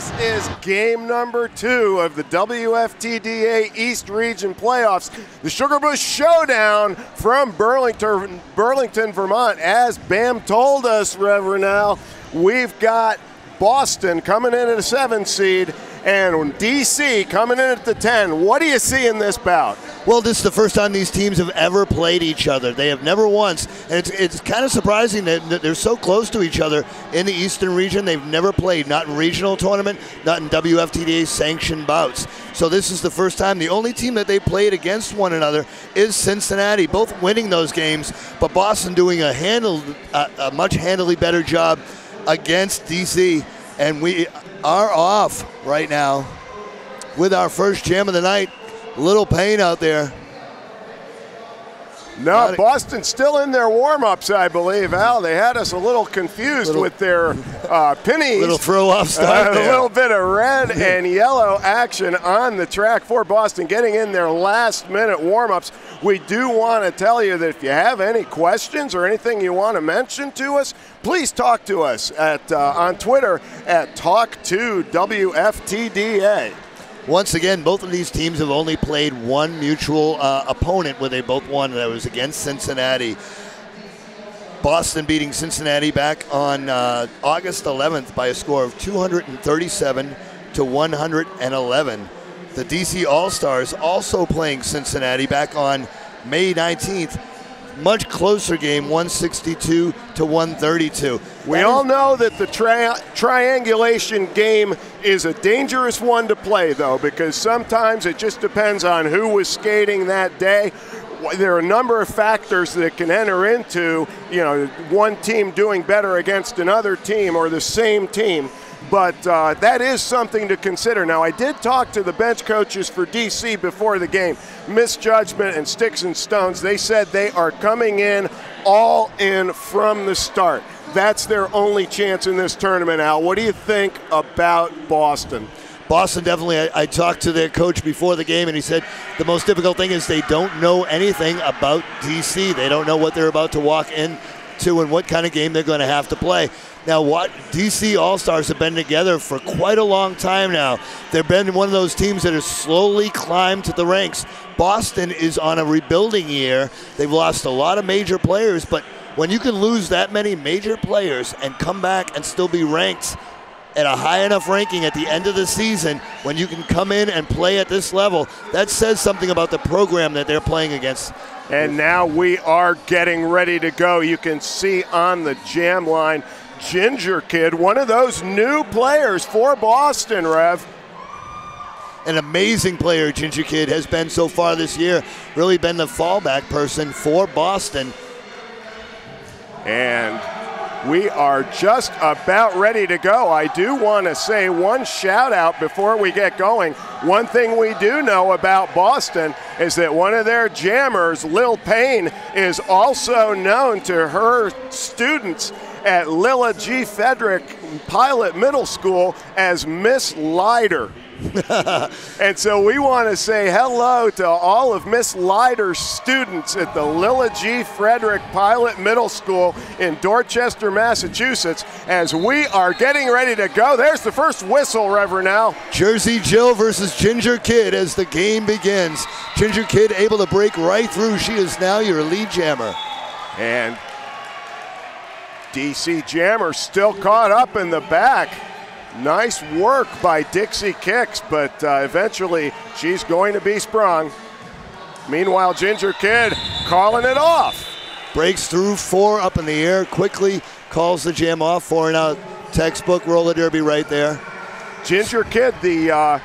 This is game number two of the WFTDA East Region Playoffs. The Sugarbush Showdown from Burlington, Burlington, Vermont. As Bam told us, Reverend Al, we've got Boston coming in at a seven seed and DC coming in at the 10. What do you see in this bout? Well, this is the first time these teams have ever played each other. They have never once, and it's, it's kind of surprising that, they're so close to each other in the Eastern region. They've never played, not in regional tournament, not in WFTDA sanctioned bouts. So this is the first time. The only team that they played against one another is Cincinnati, both winning those games, but Boston doing a handled, a much handily better job against DC. And we are off right now with our first jam of the night. Little pain out there. No, Boston's still in their warm-ups, I believe, Al. They had us a little confused little, with their uh, pennies. Little throw-off start. Uh, a little bit of red and yellow action on the track for Boston, getting in their last-minute warm-ups. We do want to tell you that if you have any questions or anything you want to mention to us, please talk to us at uh, on Twitter at Talk2WFTDA. Once again, both of these teams have only played one mutual uh, opponent where they both won, and that was against Cincinnati. Boston beating Cincinnati back on uh, August 11th by a score of 237 to 111. The DC All Stars also playing Cincinnati back on May 19th much closer game, 162 to 132. We that all is- know that the tri- triangulation game is a dangerous one to play, though, because sometimes it just depends on who was skating that day. There are a number of factors that can enter into, you know, one team doing better against another team or the same team but uh, that is something to consider. Now, I did talk to the bench coaches for DC before the game. Misjudgment and sticks and stones, they said they are coming in all in from the start. That's their only chance in this tournament, Al. What do you think about Boston? Boston definitely, I, I, talked to their coach before the game, and he said the most difficult thing is they don't know anything about DC. They don't know what they're about to walk into and what kind of game they're going to have to play. Now, what DC All Stars have been together for quite a long time now. They've been one of those teams that has slowly climbed to the ranks. Boston is on a rebuilding year. They've lost a lot of major players, but when you can lose that many major players and come back and still be ranked at a high enough ranking at the end of the season, when you can come in and play at this level, that says something about the program that they're playing against. And now we are getting ready to go. You can see on the jam line Ginger Kid, one of those new players for Boston, Rev. An amazing player, Ginger Kid has been so far this year. Really been the fallback person for Boston. And we are just about ready to go. I do want to say one shout out before we get going. One thing we do know about Boston is that one of their jammers, Lil Payne, is also known to her students at Lilla G. Frederick Pilot Middle School as Miss Lider. and so we want to say hello to all of Miss Lider's students at the Lilla G. Frederick Pilot Middle School in Dorchester, Massachusetts, as we are getting ready to go. There's the first whistle, Reverend Al. Jersey Jill versus Ginger Kid as the game begins. Ginger Kid able to break right through. She is now your lead jammer. And DC Jammer still caught up in the back. Nice work by Dixie Kicks, but uh, eventually she's going to be sprung. Meanwhile, Ginger Kid calling it off. Breaks through four up in the air, quickly calls the jam off, four and out. Textbook roller derby right there. Ginger Kid, the uh,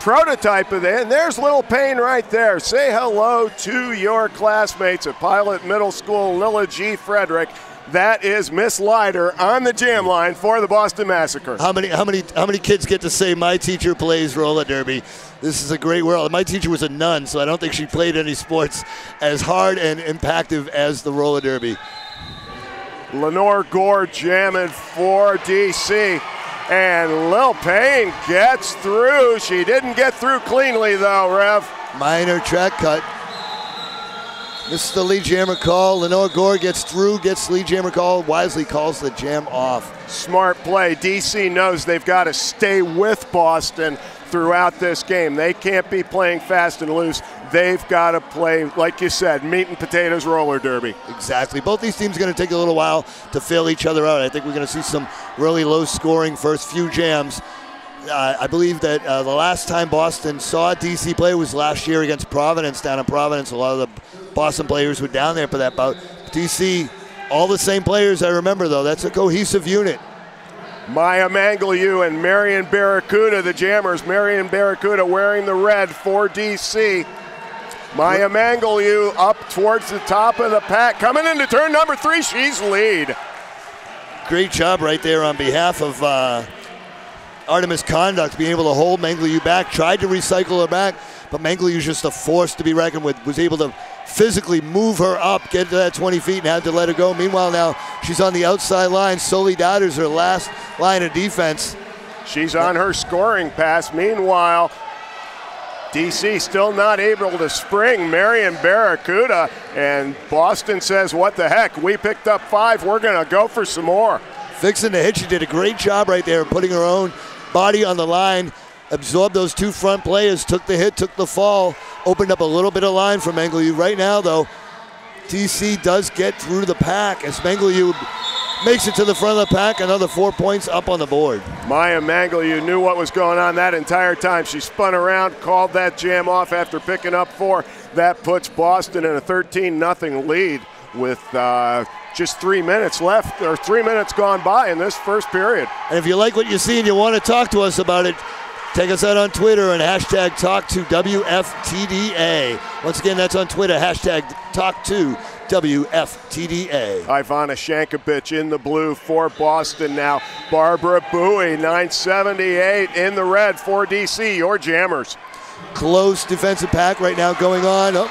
prototype of that. And there's Little Payne right there. Say hello to your classmates at Pilot Middle School, Lilla G. Frederick. That is Miss Lider on the jam line for the Boston Massacre. How many how many how many kids get to say my teacher plays roller derby? This is a great world. My teacher was a nun, so I don't think she played any sports as hard and impactful as the roller derby. Lenore Gore jamming for DC. And Lil Payne gets through. She didn't get through cleanly though, Rev. Minor track cut. This is the lead Jammer call. Lenore Gore gets through, gets lead Jammer call. Wisely calls the jam off. Smart play. DC knows they've got to stay with Boston throughout this game. They can't be playing fast and loose. They've got to play, like you said, meat and potatoes roller derby. Exactly. Both these teams are going to take a little while to fill each other out. I think we're going to see some really low scoring first few jams. Uh, I believe that uh, the last time Boston saw DC play was last year against Providence down in Providence. A lot of the Boston players were down there for that bout. DC, all the same players I remember, though. That's a cohesive unit. Maya Mangaliu and Marion Barracuda, the jammers. Marion Barracuda wearing the red for DC. Maya Mangaliu up towards the top of the pack. Coming into turn number three, she's lead. Great job right there on behalf of uh, Artemis Conduct, being able to hold Mangaliu back. Tried to recycle her back, but Mangaliu's just a force to be reckoned with. Was able to physically move her up, get to that 20 feet, and had to let her go. Meanwhile, now she's on the outside line. Soledad is her last line of defense. She's on her scoring pass. Meanwhile, DC still not able to spring Marion Barracuda, and Boston says, What the heck? We picked up five. We're going to go for some more. Fixing the hit. She did a great job right there, putting her own body on the line absorbed those two front players, took the hit, took the fall, opened up a little bit of line for Mangaliu. Right now, though, DC does get through the pack as Mangaliu makes it to the front of the pack. Another four points up on the board. Maya Mangaliu knew what was going on that entire time. She spun around, called that jam off after picking up four. That puts Boston in a 13 0 lead with uh, just three minutes left, or three minutes gone by in this first period. And if you like what you see and you want to talk to us about it, Take us out on Twitter and hashtag talk to WFTDA. Once again, that's on Twitter, hashtag talk to WFTDA. Ivana Shankovich in the blue for Boston now. Barbara Bowie, 978 in the red for DC. Your jammers. Close defensive pack right now going on. Oh,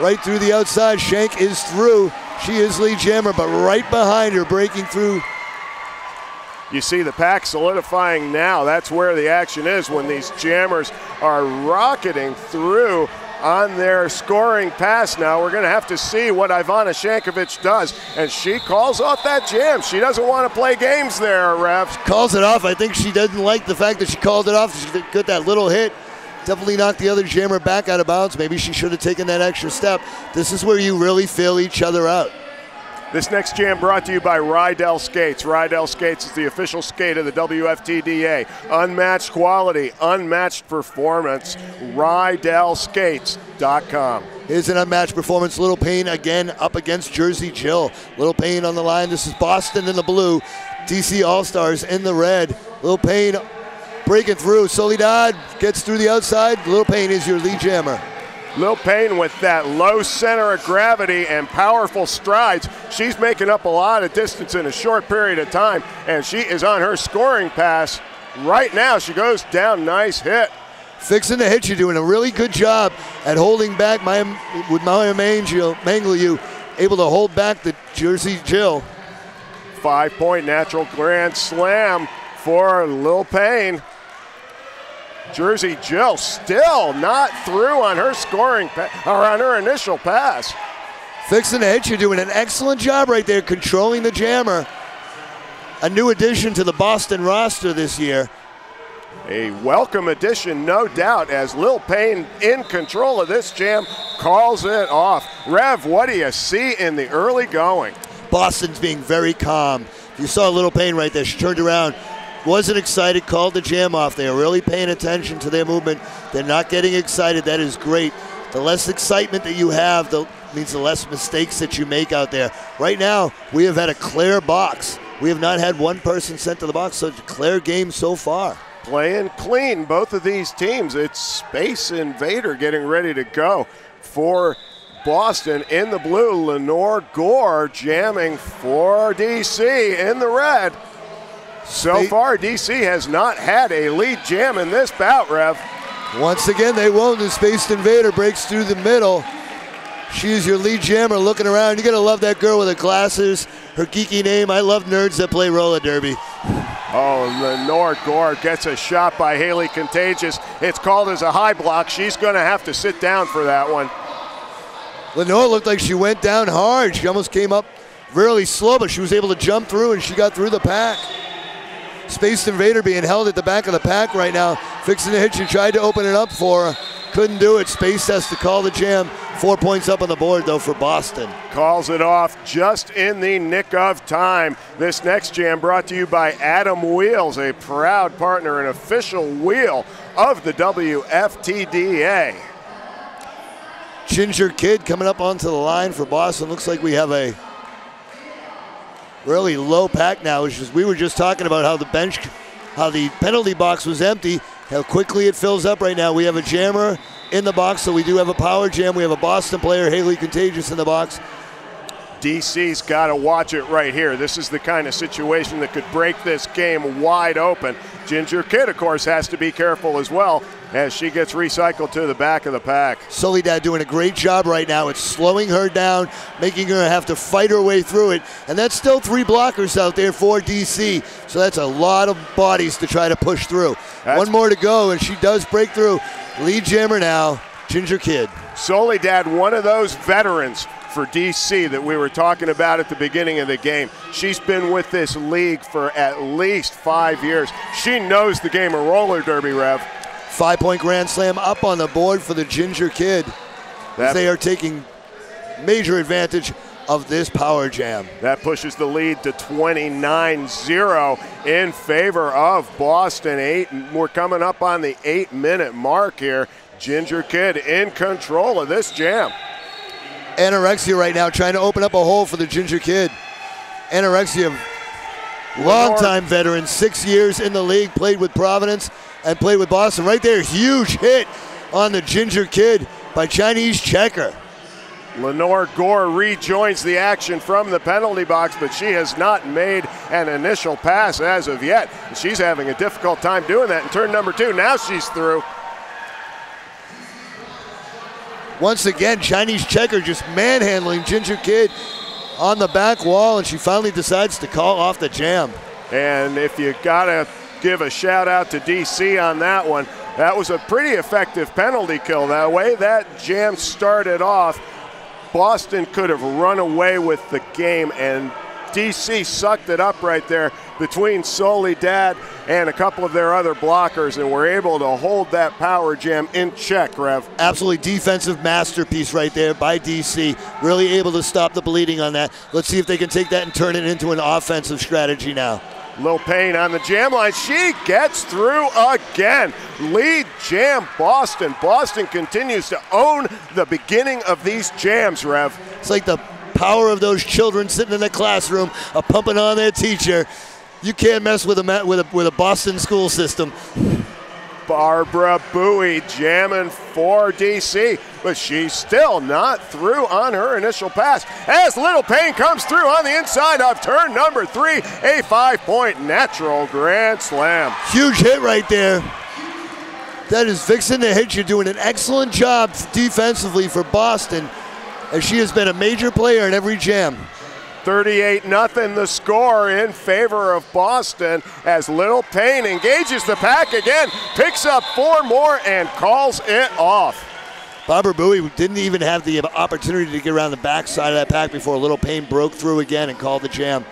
right through the outside. Shank is through. She is lead jammer, but right behind her, breaking through you see the pack solidifying now. That's where the action is when these jammers are rocketing through on their scoring pass now. We're going to have to see what Ivana Shankovich does. And she calls off that jam. She doesn't want to play games there, Rev. Calls it off. I think she doesn't like the fact that she called it off. She got that little hit. Definitely knocked the other jammer back out of bounds. Maybe she should have taken that extra step. This is where you really fill each other out. This next jam brought to you by Riedell Skates. Riedell Skates is the official skate of the WFTDA. Unmatched quality, unmatched performance. RiedellSkates.com. Here's an unmatched performance. Little Payne again up against Jersey Jill. Little Payne on the line. This is Boston in the blue. DC All Stars in the red. Little Payne breaking through. Soledad gets through the outside. Little Payne is your lead jammer. Lil Payne with that low center of gravity and powerful strides. She's making up a lot of distance in a short period of time, and she is on her scoring pass right now. She goes down, nice hit. Fixing the hit, you're doing a really good job at holding back my, with Maya Mangaliu, able to hold back the Jersey Jill. Five point natural grand slam for Lil Payne. Jersey Jill still not through on her scoring pa- or on her initial pass. Fixing hit, you're doing an excellent job right there, controlling the jammer. A new addition to the Boston roster this year. A welcome addition, no doubt, as Lil Payne in control of this jam calls it off. Rev, what do you see in the early going? Boston's being very calm. You saw Little Payne right there. She turned around, wasn't excited, called the jam off. They are really paying attention to their movement. They're not getting excited. That is great. The less excitement that you have, the, means the less mistakes that you make out there. Right now, we have had a clear box. We have not had one person sent to the box, so it's a clear game so far. Playing clean, both of these teams. It's Space Invader getting ready to go for Boston in the blue. Lenore Gore jamming for DC in the red. So far, DC has not had a lead jam in this bout, Rev. Once again, they won't. The Space Invader breaks through the middle. She's your lead jammer looking around. You're going to love that girl with the glasses, her geeky name. I love nerds that play roller derby. Oh, Lenore Gore gets a shot by Haley Contagious. It's called as a high block. She's going to have to sit down for that one. Lenore looked like she went down hard. She almost came up really slow, but she was able to jump through and she got through the pack. Space Invader being held at the back of the pack right now. Fixing the hit. She tried to open it up for her. Couldn't do it. Space has to call the jam. Four points up on the board, though, for Boston. Calls it off just in the nick of time. This next jam brought to you by Atom Wheels, a proud partner and official wheel of the WFTDA. Ginger Kid coming up onto the line for Boston. Looks like we have a really low pack now. We were just talking about how the bench, how the penalty box was empty, how quickly it fills up right now. We have a jammer in the box, so we do have a power jam. We have a Boston player, Haley Contagious, in the box. DC's got to watch it right here. This is the kind of situation that could break this game wide open. Ginger Kid, of course, has to be careful as well as she gets recycled to the back of the pack. Soledad doing a great job right now. It's slowing her down, making her have to fight her way through it. And that's still three blockers out there for DC. So that's a lot of bodies to try to push through. That's One more to go, and she does break through. Lead jammer now, Ginger Kid. Soledad, one of those veterans for DC that we were talking about at the beginning of the game. She's been with this league for at least five years. She knows the game of roller derby, Rev. Five point grand slam up on the board for the Ginger Kid. That, they are taking major advantage of this power jam. That pushes the lead to 29 0 in favor of Boston. Eight, we're coming up on the eight minute mark here. Ginger Kid in control of this jam. Anorexia right now trying to open up a hole for the Ginger Kid. Anorexia, longtime veteran, six years in the league, played with Providence and played with Boston. Right there, huge hit on the Ginger Kid by Chinese Checker. Lenore Gore rejoins the action from the penalty box, but she has not made an initial pass as of yet. She's having a difficult time doing that in turn number two. Now she's through. Once again, Chinese checker just manhandling Ginger Kid on the back wall, and she finally decides to call off the jam. And if you gotta give a shout out to DC on that one, that was a pretty effective penalty kill. That way that jam started off, Boston could have run away with the game, and DC sucked it up right there between Soledad and a couple of their other blockers, and were able to hold that power jam in check, Rev. Absolutely defensive masterpiece right there by DC. Really able to stop the bleeding on that. Let's see if they can take that and turn it into an offensive strategy now. Lil Payne on the jam line. She gets through again. Lead jam Boston. Boston continues to own the beginning of these jams, Rev. It's like the power of those children sitting in the classroom, a pumping on their teacher. You can't mess with a with a with a Boston school system. Barbara Bowie jamming for DC, but she's still not through on her initial pass. As Little Payne comes through on the inside of turn number three, a five point natural grand slam. Huge hit right there. That is Vixen to hit. You're doing an excellent job defensively for Boston, as she has been a major player in every jam. 38 0 the score in favor of Boston as Little Payne engages the pack again, picks up four more, and calls it off. Barbara Bowie didn't even have the opportunity to get around the backside of that pack before Little Payne broke through again and called the jam.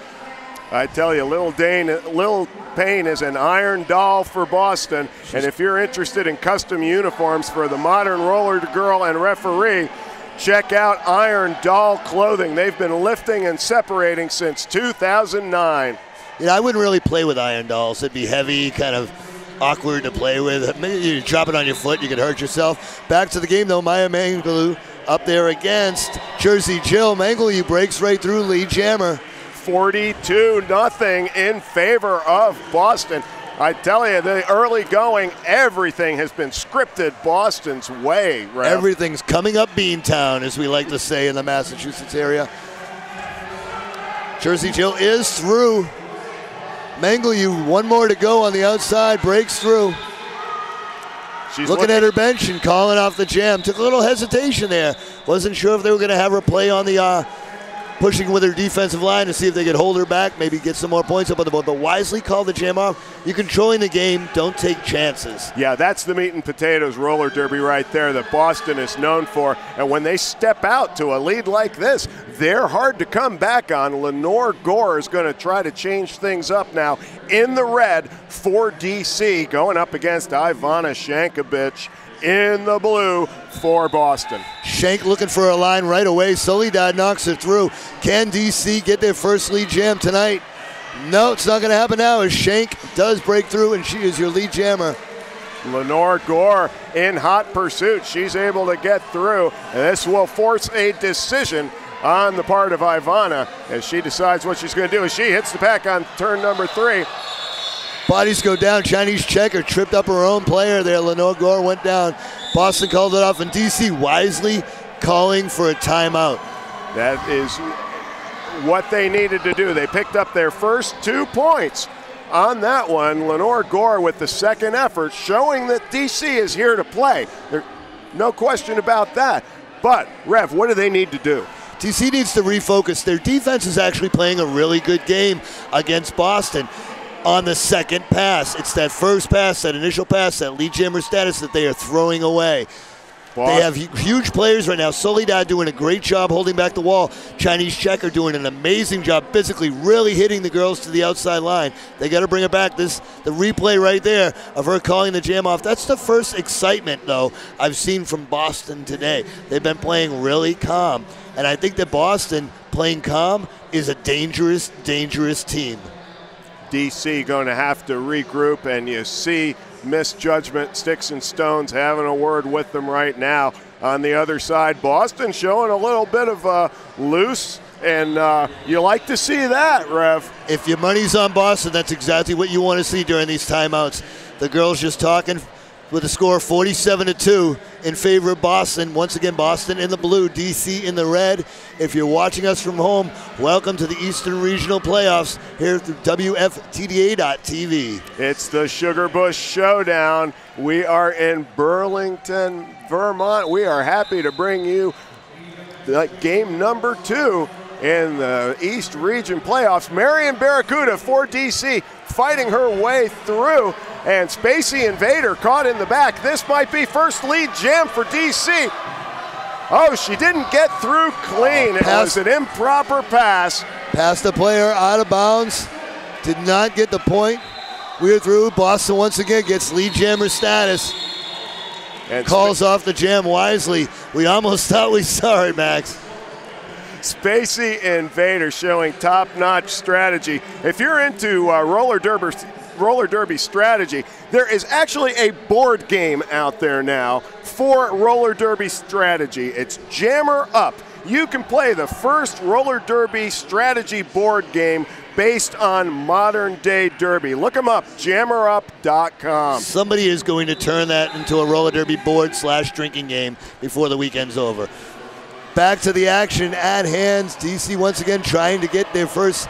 I tell you, Little Dane, Little Payne is an iron doll for Boston. And if you're interested in custom uniforms for the modern roller girl and referee, Check out Iron Doll Clothing. They've been lifting and separating since 2009. You know, I wouldn't really play with iron dolls. It'd be heavy, kind of awkward to play with. Maybe you drop it on your foot, you could hurt yourself. Back to the game though, Maya Mangaloo up there against Jersey Jill. Mangaloo breaks right through lead jammer. 42 nothing in favor of Boston. I tell you, the early going, everything has been scripted Boston's way. Everything's coming up Beantown, as we like to say in the Massachusetts area. Jersey Jill is through. Mangle, you one more to go on the outside, breaks through. She's looking, looking, at her bench and calling off the jam. Took a little hesitation there. Wasn't sure if they were going to have her play on the uh, pushing with her defensive line to see if they could hold her back, maybe get some more points up on the board. But wisely call the jam off. You're controlling the game. Don't take chances. Yeah, that's the meat and potatoes roller derby right there that Boston is known for. And when they step out to a lead like this, they're hard to come back on. Lenore Gore is going to try to change things up now in the red for DC, going up against Ivana Shankovich in the blue for Boston. Shank looking for a line right away. Soledad knocks it through. Can DC get their first lead jam tonight? No, it's not going to happen now as Shank does break through and she is your lead jammer. Lenore Gore in hot pursuit. She's able to get through. And this will force a decision on the part of Ivana as she decides what she's going to do. As she hits the pack on turn number three. Bodies go down. Chinese checker tripped up her own player there. Lenore Gore went down. Boston called it off, and DC wisely calling for a timeout. That is what they needed to do. They picked up their first two points on that one. Lenore Gore with the second effort, showing that DC is here to play. There, no question about that. But, Rev, what do they need to do? DC needs to refocus. Their defense is actually playing a really good game against Boston on the second pass. It's that first pass, that initial pass, that lead jammer status that they are throwing away. They have huge players right now. Soledad doing a great job holding back the wall. Chinese Checker doing an amazing job physically, really hitting the girls to the outside line. They got to bring it back. This the replay right there of her calling the jam off. That's the first excitement though I've seen from Boston today. They've been playing really calm, and I think that Boston playing calm is a dangerous, dangerous team. DC going to have to regroup, and you see misjudgment, sticks and stones having a word with them right now. On the other side, Boston showing a little bit of uh, loose, and uh, you like to see that, Rev. If your money's on Boston, that's exactly what you want to see during these timeouts. The girls just talking with a score 47 to 2 in favor of Boston. Once again, Boston in the blue, DC in the red. If you're watching us from home, welcome to the Eastern Regional Playoffs here through WFTDA.tv. It's the Sugar Bush Showdown. We are in Burlington, Vermont. We are happy to bring you game number two in the East Region playoffs. Marion Barracuda for DC fighting her way through. And Spacey Invader caught in the back. This might be first lead jam for DC. Oh, she didn't get through clean. It was an improper pass. Passed the player out of bounds. Did not get the point. We're through. Boston once again gets lead jammer status. And calls off the jam wisely. We almost thought we saw it, Max. Spacey Invader showing top-notch strategy. If you're into uh, roller derby, roller derby strategy, there is actually a board game out there now for roller derby strategy. It's Jammer Up. You can play the first roller derby strategy board game based on modern day derby. Look them up, jammerup.com. Somebody is going to turn that into a roller derby board slash drinking game before the weekend's over. Back to the action at hands. DC once again trying to get their first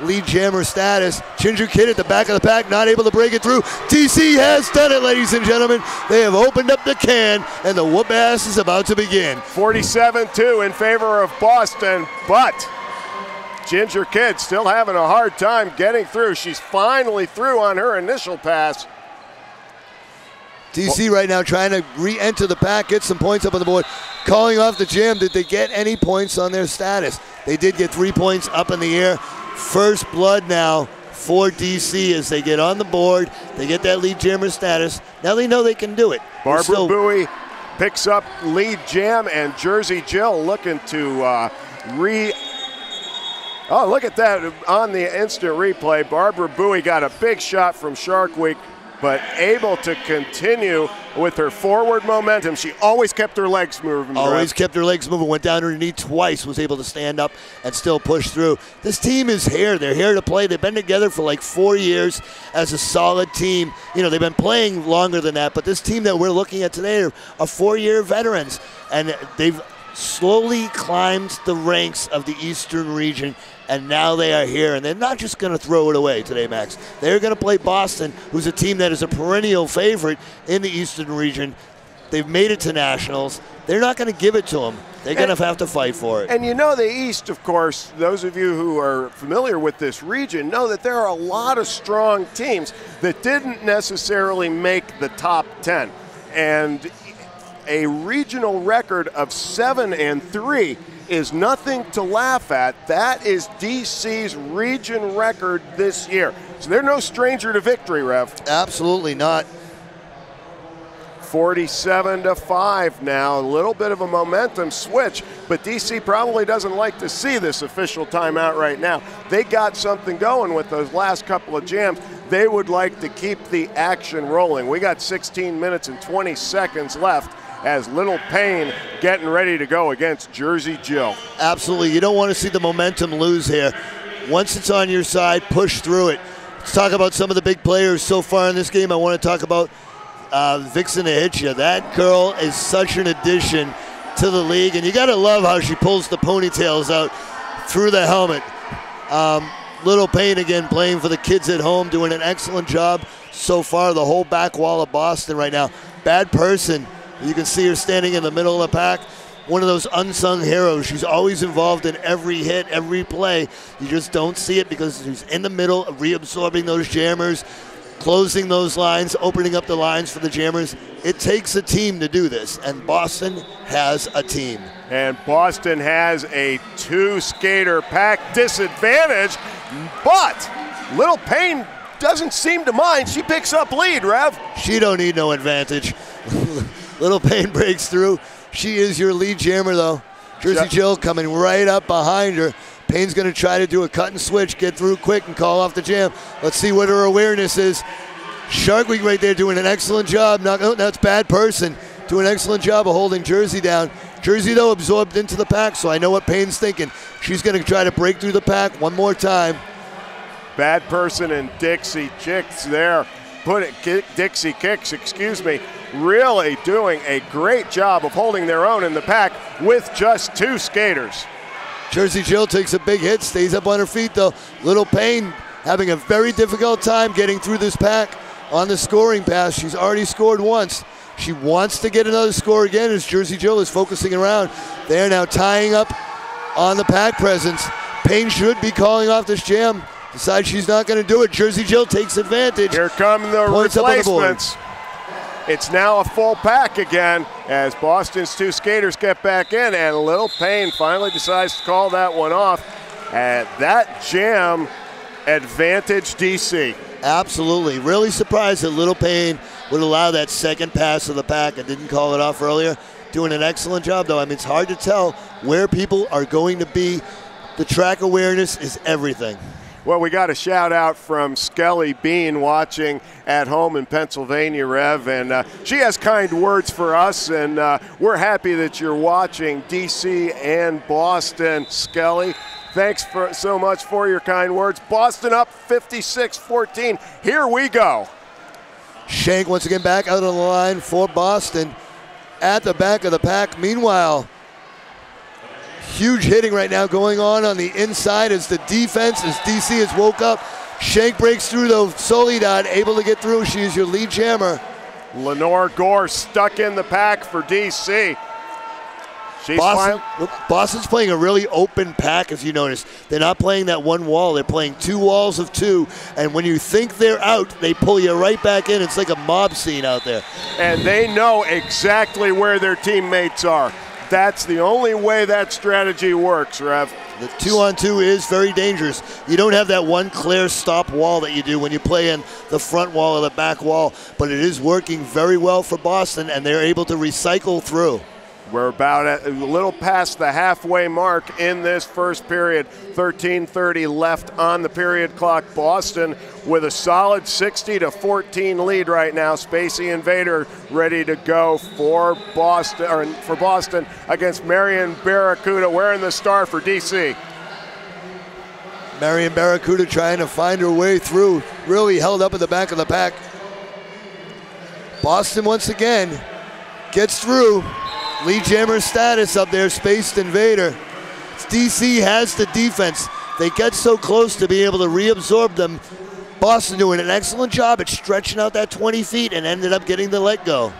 lead jammer status. Ginger Kid at the back of the pack, not able to break it through. DC has done it, ladies and gentlemen. They have opened up the can, and the whoop ass is about to begin. 47 2 in favor of Boston, but Ginger Kid still having a hard time getting through. She's finally through on her initial pass. DC right now trying to re-enter the pack, get some points up on the board. Calling off the jam. Did they get any points on their status? They did get three points up in the air. First blood now for DC as they get on the board. They get that lead jammer status. Now they know they can do it. Barbara still- Bowie picks up lead jam, and Jersey Jill looking to uh, re Oh, look at that on the instant replay. Barbara Bowie got a big shot from Shark Week but able to continue with her forward momentum. She always kept her legs moving. Always kept her legs moving. Went down her knee twice. Was able to stand up and still push through. This team is here. They're here to play. They've been together for like four years as a solid team. You know they've been playing longer than that, but this team that we're looking at today are, are four-year veterans, and they've slowly climbed the ranks of the Eastern region and now they are here. And they're not just going to throw it away today, Max. They're going to play Boston, who's a team that is a perennial favorite in the Eastern region. They've made it to nationals. They're not going to give it to them. They're going to have to fight for it. And you know, the East, of course, those of you who are familiar with this region know that there are a lot of strong teams that didn't necessarily make the top 10. And a regional record of 7 and 3 is nothing to laugh at. That is DC's region record this year. So they're no stranger to victory, Rev. Absolutely not. 47 to 5 now. A little bit of a momentum switch, but DC probably doesn't like to see this official timeout right now. They got something going with those last couple of jams. They would like to keep the action rolling. We got 16 minutes and 20 seconds left as Little Payne getting ready to go against Jersey Jill. Absolutely. You don't want to see the momentum lose here. Once it's on your side, push through it. Let's talk about some of the big players so far in this game. I want to talk about uh, Vixen Ahitya. That girl is such an addition to the league, and you got to love how she pulls the ponytails out through the helmet. Um, Little Payne again playing for the kids at home, doing an excellent job so far. The whole back wall of Boston right now. Bad person. You can see her standing in the middle of the pack. One of those unsung heroes. She's always involved in every hit, every play. You just don't see it because she's in the middle, of reabsorbing those jammers, closing those lines, opening up the lines for the jammers. It takes a team to do this, and Boston has a team. And Boston has a two skater pack disadvantage, but Little Payne doesn't seem to mind. She picks up lead, Rev. She don't need no advantage. Little Payne breaks through. She is your lead jammer, though. Jersey Yep. Jill coming right up behind her. Payne's going to try to do a cut and switch, get through quick, and call off the jam. Let's see what her awareness is. Shark Week right there doing an excellent job. Not, oh, that's bad person. Doing an excellent job of holding Jersey down. Jersey, though, absorbed into the pack, so I know what Payne's thinking. She's going to try to break through the pack one more time. Bad person and Dixie Chicks there. Put it, Dixie Kicks, excuse me, really doing a great job of holding their own in the pack with just two skaters. Jersey Jill takes a big hit, stays up on her feet though. Little Payne having a very difficult time getting through this pack on the scoring pass. She's already scored once. She wants to get another score again as Jersey Jill is focusing around. They're now tying up on the pack presence. Payne should be calling off this jam. Decides she's not going to do it. Jersey Jill takes advantage. Here come the Points up on the board. It's now a full pack again as Boston's two skaters get back in, and Little Payne finally decides to call that one off. And that jam advantage DC. Absolutely. Really surprised that Little Payne would allow that second pass of the pack and didn't call it off earlier. Doing an excellent job, though. I mean, it's hard to tell where people are going to be. The track awareness is everything. Well, we got a shout out from Skelly Bean watching at home in Pennsylvania, Rev, and uh, she has kind words for us, and uh, we're happy that you're watching DC and Boston. Skelly, thanks for so much for your kind words. Boston up 56-14. Here we go. Shank once again back out on the line for Boston at the back of the pack. Meanwhile, huge hitting right now going on on the inside as the defense, as DC has woke up. Shank breaks through though. Soledad able to get through. She is your lead jammer. Lenore Gore stuck in the pack for DC. She's Boston, Boston's playing a really open pack, if you notice. They're not playing that one wall. They're playing two walls of two. And when you think they're out, they pull you right back in. It's like a mob scene out there. and they know exactly where their teammates are. That's the only way that strategy works, Rev. The two on two is very dangerous. You don't have that one clear stop wall that you do when you play in the front wall or the back wall, but it is working very well for Boston, and they're able to recycle through. We're about at, a little past the halfway mark in this first period. 13:30 left on the period clock. Boston with a solid 60 to 14 lead right now. Spacey Invader ready to go for Boston or for Boston against Marion Barracuda wearing the star for DC. Marion Barracuda trying to find her way through, really held up at the back of the pack. Boston once again gets through. Lead jammer status up there, spaced invader. DC has the defense. They get so close to be able to reabsorb them. Boston doing an excellent job at stretching out that 20 feet and ended up getting the let go.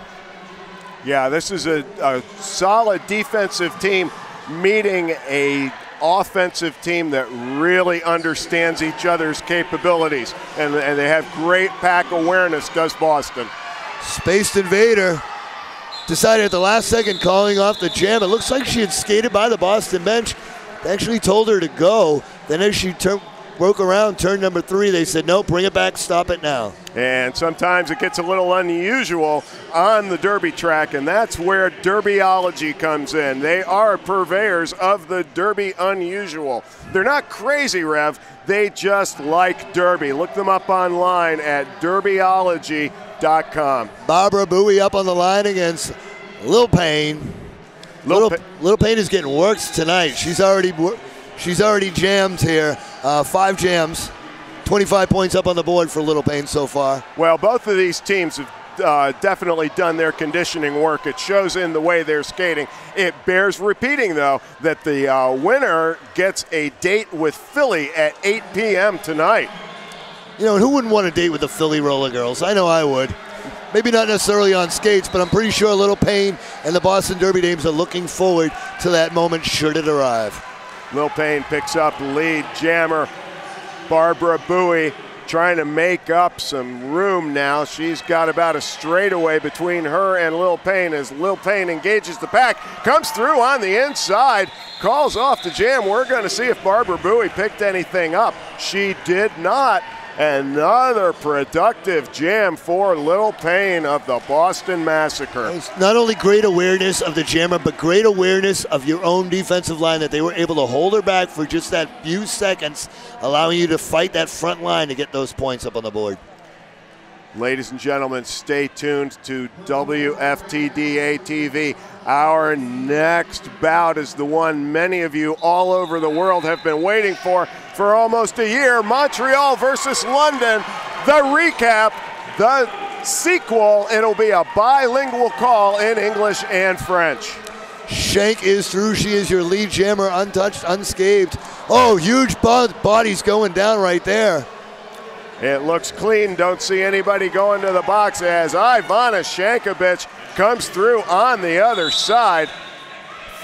Yeah, this is a, a solid defensive team meeting a offensive team that really understands each other's capabilities, and, and they have great pack awareness, does Boston. Spaced Invader decided at the last second calling off the jam. It looks like she had skated by the Boston bench. They actually told her to go. Then as she turned broke around turn number three. They said, no, bring it back, stop it now. And sometimes it gets a little unusual on the Derby track, and that's where Derbyology comes in. They are purveyors of the Derby unusual. They're not crazy, Rev. They just like Derby. Look them up online at derbyology.com. Barbara Bowie up on the line against Lil Payne. Little, Little, Little Payne is getting worked tonight. She's already she's already jammed here. Uh, five jams, 25 points up on the board for Little Payne so far. Well, both of these teams have uh, definitely done their conditioning work. It shows in the way they're skating. It bears repeating, though, that the uh, winner gets a date with Philly at 8 p.m. tonight. You know, who wouldn't want a date with the Philly Roller Girls? I know I would. Maybe not necessarily on skates, but I'm pretty sure Little Payne and the Boston Derby Dames are looking forward to that moment should it arrive. Lil Payne picks up lead jammer. Barbara Bowie trying to make up some room now. She's got about a straightaway between her and Lil Payne as Lil Payne engages the pack, comes through on the inside, calls off the jam. We're going to see if Barbara Bowie picked anything up. She did not. Another productive jam for Little Payne of the Boston Massacre. It's not only great awareness of the jammer, but great awareness of your own defensive line that they were able to hold her back for just that few seconds, allowing you to fight that front line to get those points up on the board. Ladies and gentlemen, stay tuned to WFTDA TV. Our next bout is the one many of you all over the world have been waiting for for almost a year Montreal versus London. The recap, the sequel, it'll be a bilingual call in English and French. Shank is through. She is your lead jammer, untouched, unscathed. Oh, huge bodies going down right there. It looks clean. Don't see anybody going to the box as Ivana Shankovich comes through on the other side.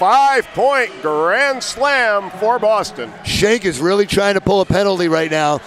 Five point grand slam for Boston. Shank is really trying to pull a penalty right now.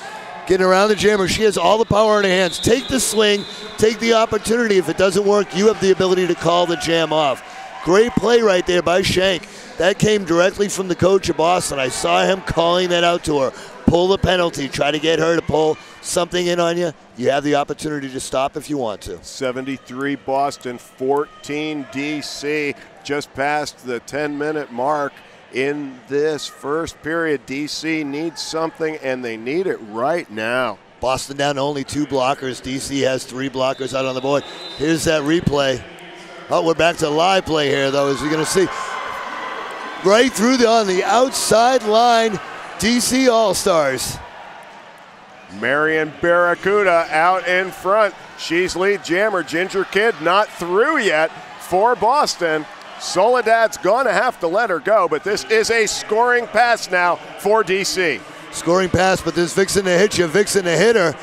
Getting around the jammer. She has all the power in her hands. Take the swing, take the opportunity. If it doesn't work, you have the ability to call the jam off. Great play right there by Shank. That came directly from the coach of Boston. I saw him calling that out to her pull the penalty, try to get her to pull something in on you. You have the opportunity to stop if you want to. 73 Boston, 14 DC, just past the 10 minute mark in this first period. DC needs something, and they need it right now. Boston down only two blockers. DC has three blockers out on the board. Here's that replay. Oh, we're back to live play here, though, as you're going to see. Right through the on the outside line. DC All Stars. Marion Barracuda out in front. She's lead jammer. Ginger Kid not through yet for Boston. Soledad's going to have to let her go, but this is a scoring pass now for DC. Scoring pass, but this Vixen to hit you. Vixen to hit her.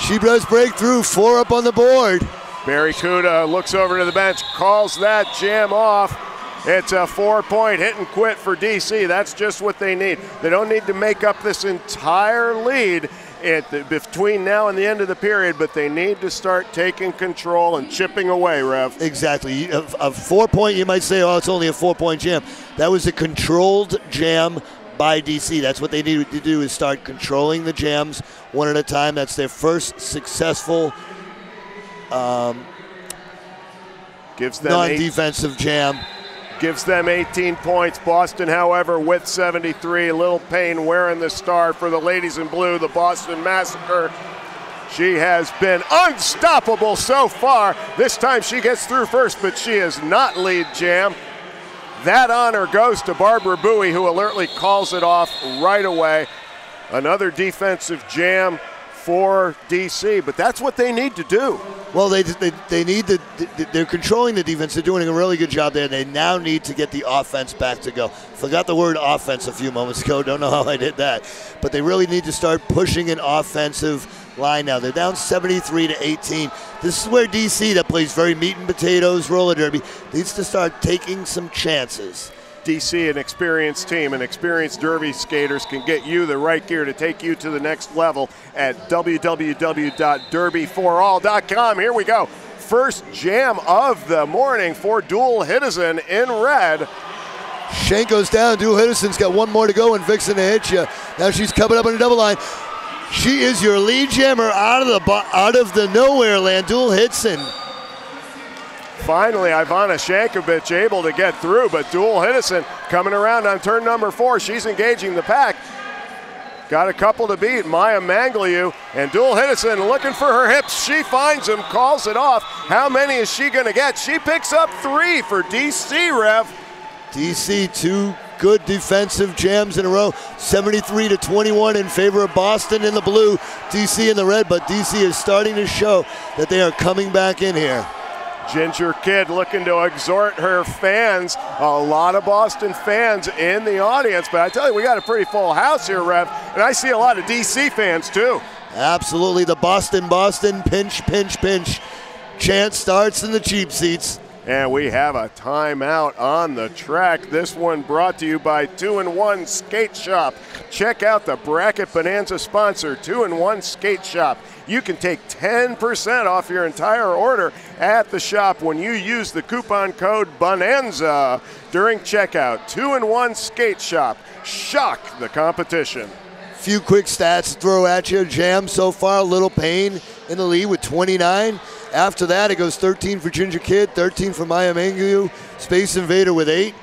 She does break through. Four up on the board. Barracuda looks over to the bench, calls that jam off. It's a four point hit and quit for DC. That's just what they need. They don't need to make up this entire lead the, between now and the end of the period, but they need to start taking control and chipping away, Rev. Exactly. A, a four point, you might say, oh, it's only a four point jam. That was a controlled jam by DC. That's what they need to do is start controlling the jams one at a time. That's their first successful um, gives them non-defensive jam gives them 18 points. Boston, however, with 73. Lil Payne wearing the star for the ladies in blue, the Boston Massacre. She has been unstoppable so far. This time she gets through first, but she is not lead jam. That honor goes to Barbara Bowie, who alertly calls it off right away. Another defensive jam for DC, but that's what they need to do. Well, they, they, they need to, they're controlling the defense. They're doing a really good job there. They now need to get the offense back to go. Forgot the word offense a few moments ago. Don't know how I did that. But they really need to start pushing an offensive line now. They're down 73 to 18. This is where DC, that plays very meat and potatoes roller derby, needs to start taking some chances. DC, an experienced team, and experienced derby skaters can get you the right gear to take you to the next level at www.derbyforall.com. Here we go. First jam of the morning for Dual Hiddison in red. Shane goes down. Dual Hiddison's got one more to go, and Vixen to hit you. Now she's coming up on a double line. She is your lead jammer out of the out of the nowhere land. Dual Hiddison Finally, Ivana Shankovich able to get through, but Dual Hiddison coming around on turn number four. She's engaging the pack. Got a couple to beat, Maya Mangliu, and Dual Hiddison looking for her hips. She finds him, calls it off. How many is she going to get? She picks up three for DC, Rev. DC, two good defensive jams in a row. 73 to 21 in favor of Boston in the blue, DC in the red, but DC is starting to show that they are coming back in here. Ginger Kid looking to exhort her fans. A lot of Boston fans in the audience, but I tell you, we got a pretty full house here, Rev, and I see a lot of DC fans too. Absolutely. The Boston, Boston, pinch, pinch, pinch. Chant starts in the cheap seats. And we have a timeout on the track. This one brought to you by 2 in 1 Skate Shop. Check out the Bracket Bonanza sponsor, 2 and 1 Skate Shop. You can take 10% off your entire order at the shop when you use the coupon code BONANZA during checkout. 2 in 1 Skate Shop. Shock the competition. Few quick stats to throw at you. Jam so far, a Little Payne in the lead with 29. After that, it goes 13 for Ginger Kid, 13 for Maya Mangu, Space Invader with eight.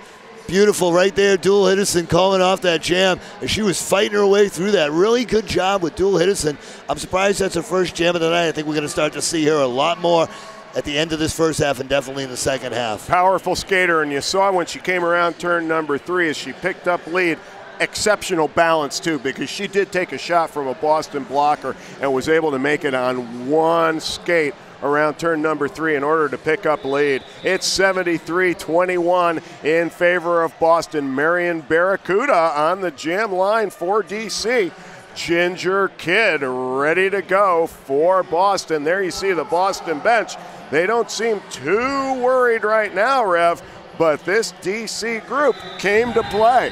Beautiful right there, Dual Hiddison calling off that jam. And she was fighting her way through that. Really good job with Dual Hiddison. I'm surprised that's her first jam of the night. I think we're going to start to see her a lot more at the end of this first half and definitely in the second half. Powerful skater, and you saw when she came around turn number three as she picked up lead exceptional balance too because she did take a shot from a Boston blocker and was able to make it on one skate around turn number three in order to pick up lead. It's 73 21 in favor of Boston. Marion Barracuda on the jam line for DC. Ginger Kid ready to go for Boston. There you see the Boston bench. They don't seem too worried right now, Rev, but this DC group came to play.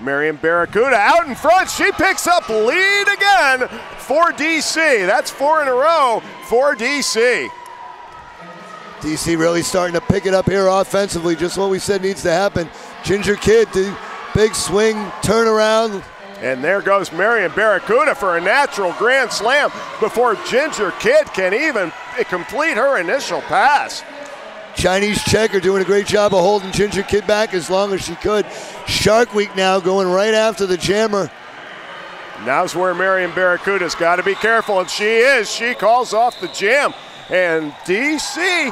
Marion Barracuda out in front. She picks up lead again for DC. That's four in a row for DC. DC really starting to pick it up here offensively. Just what we said needs to happen. Ginger Kid, the big swing, turnaround. And there goes Marion Barracuda for a natural grand slam before Ginger Kid can even complete her initial pass. Chinese checker doing a great job of holding Ginger Kid back as long as she could. Shark Week now going right after the jammer. Now's where Marion Barracuda's got to be careful, and she is. She calls off the jam. And DC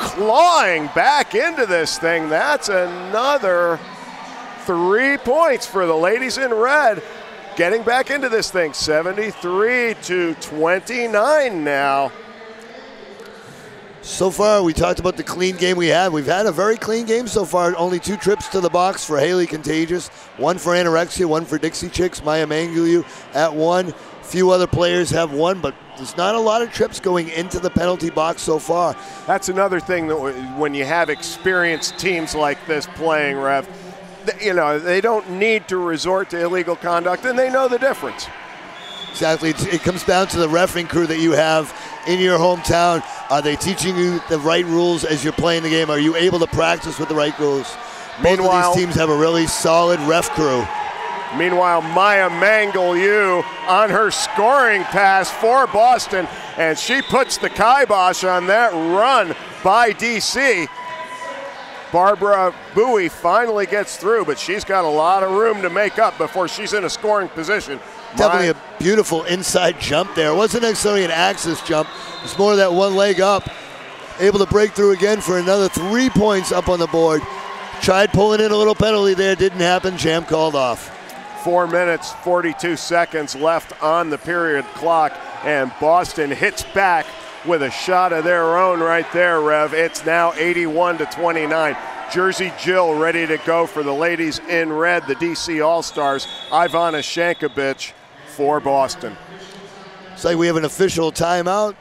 clawing back into this thing. That's another three points for the ladies in red. Getting back into this thing, 73 to 29 now. So far, we talked about the clean game we had. We've had a very clean game so far. Only two trips to the box for Haley Contagious, one for Anorexia, one for Dixie Chicks, Maya Mangulu at one. Few other players have one, but there's not a lot of trips going into the penalty box so far. That's another thing that when you have experienced teams like this playing, Rev, you know, they don't need to resort to illegal conduct, and they know the difference. Exactly. It comes down to the refereeing crew that you have in your hometown. Are they teaching you the right rules as you're playing the game? Are you able to practice with the right rules? Both Meanwhile, of these teams have a really solid ref crew. Meanwhile, Maya Mangliu on her scoring pass for Boston, and she puts the kibosh on that run by DC. Barbara Bowie finally gets through, but she's got a lot of room to make up before she's in a scoring position. Definitely a beautiful inside jump there. It wasn't necessarily an axis jump. It's more of that one leg up. Able to break through again for another three points up on the board. Tried pulling in a little penalty there, didn't happen. Jam called off. Four minutes, 42 seconds left on the period clock, and Boston hits back with a shot of their own right there, Rev. It's now 81 to 29. Jersey Jill ready to go for the ladies in red, the DC All Stars. Ivana Shankovich for Boston. It's like we have an official timeout.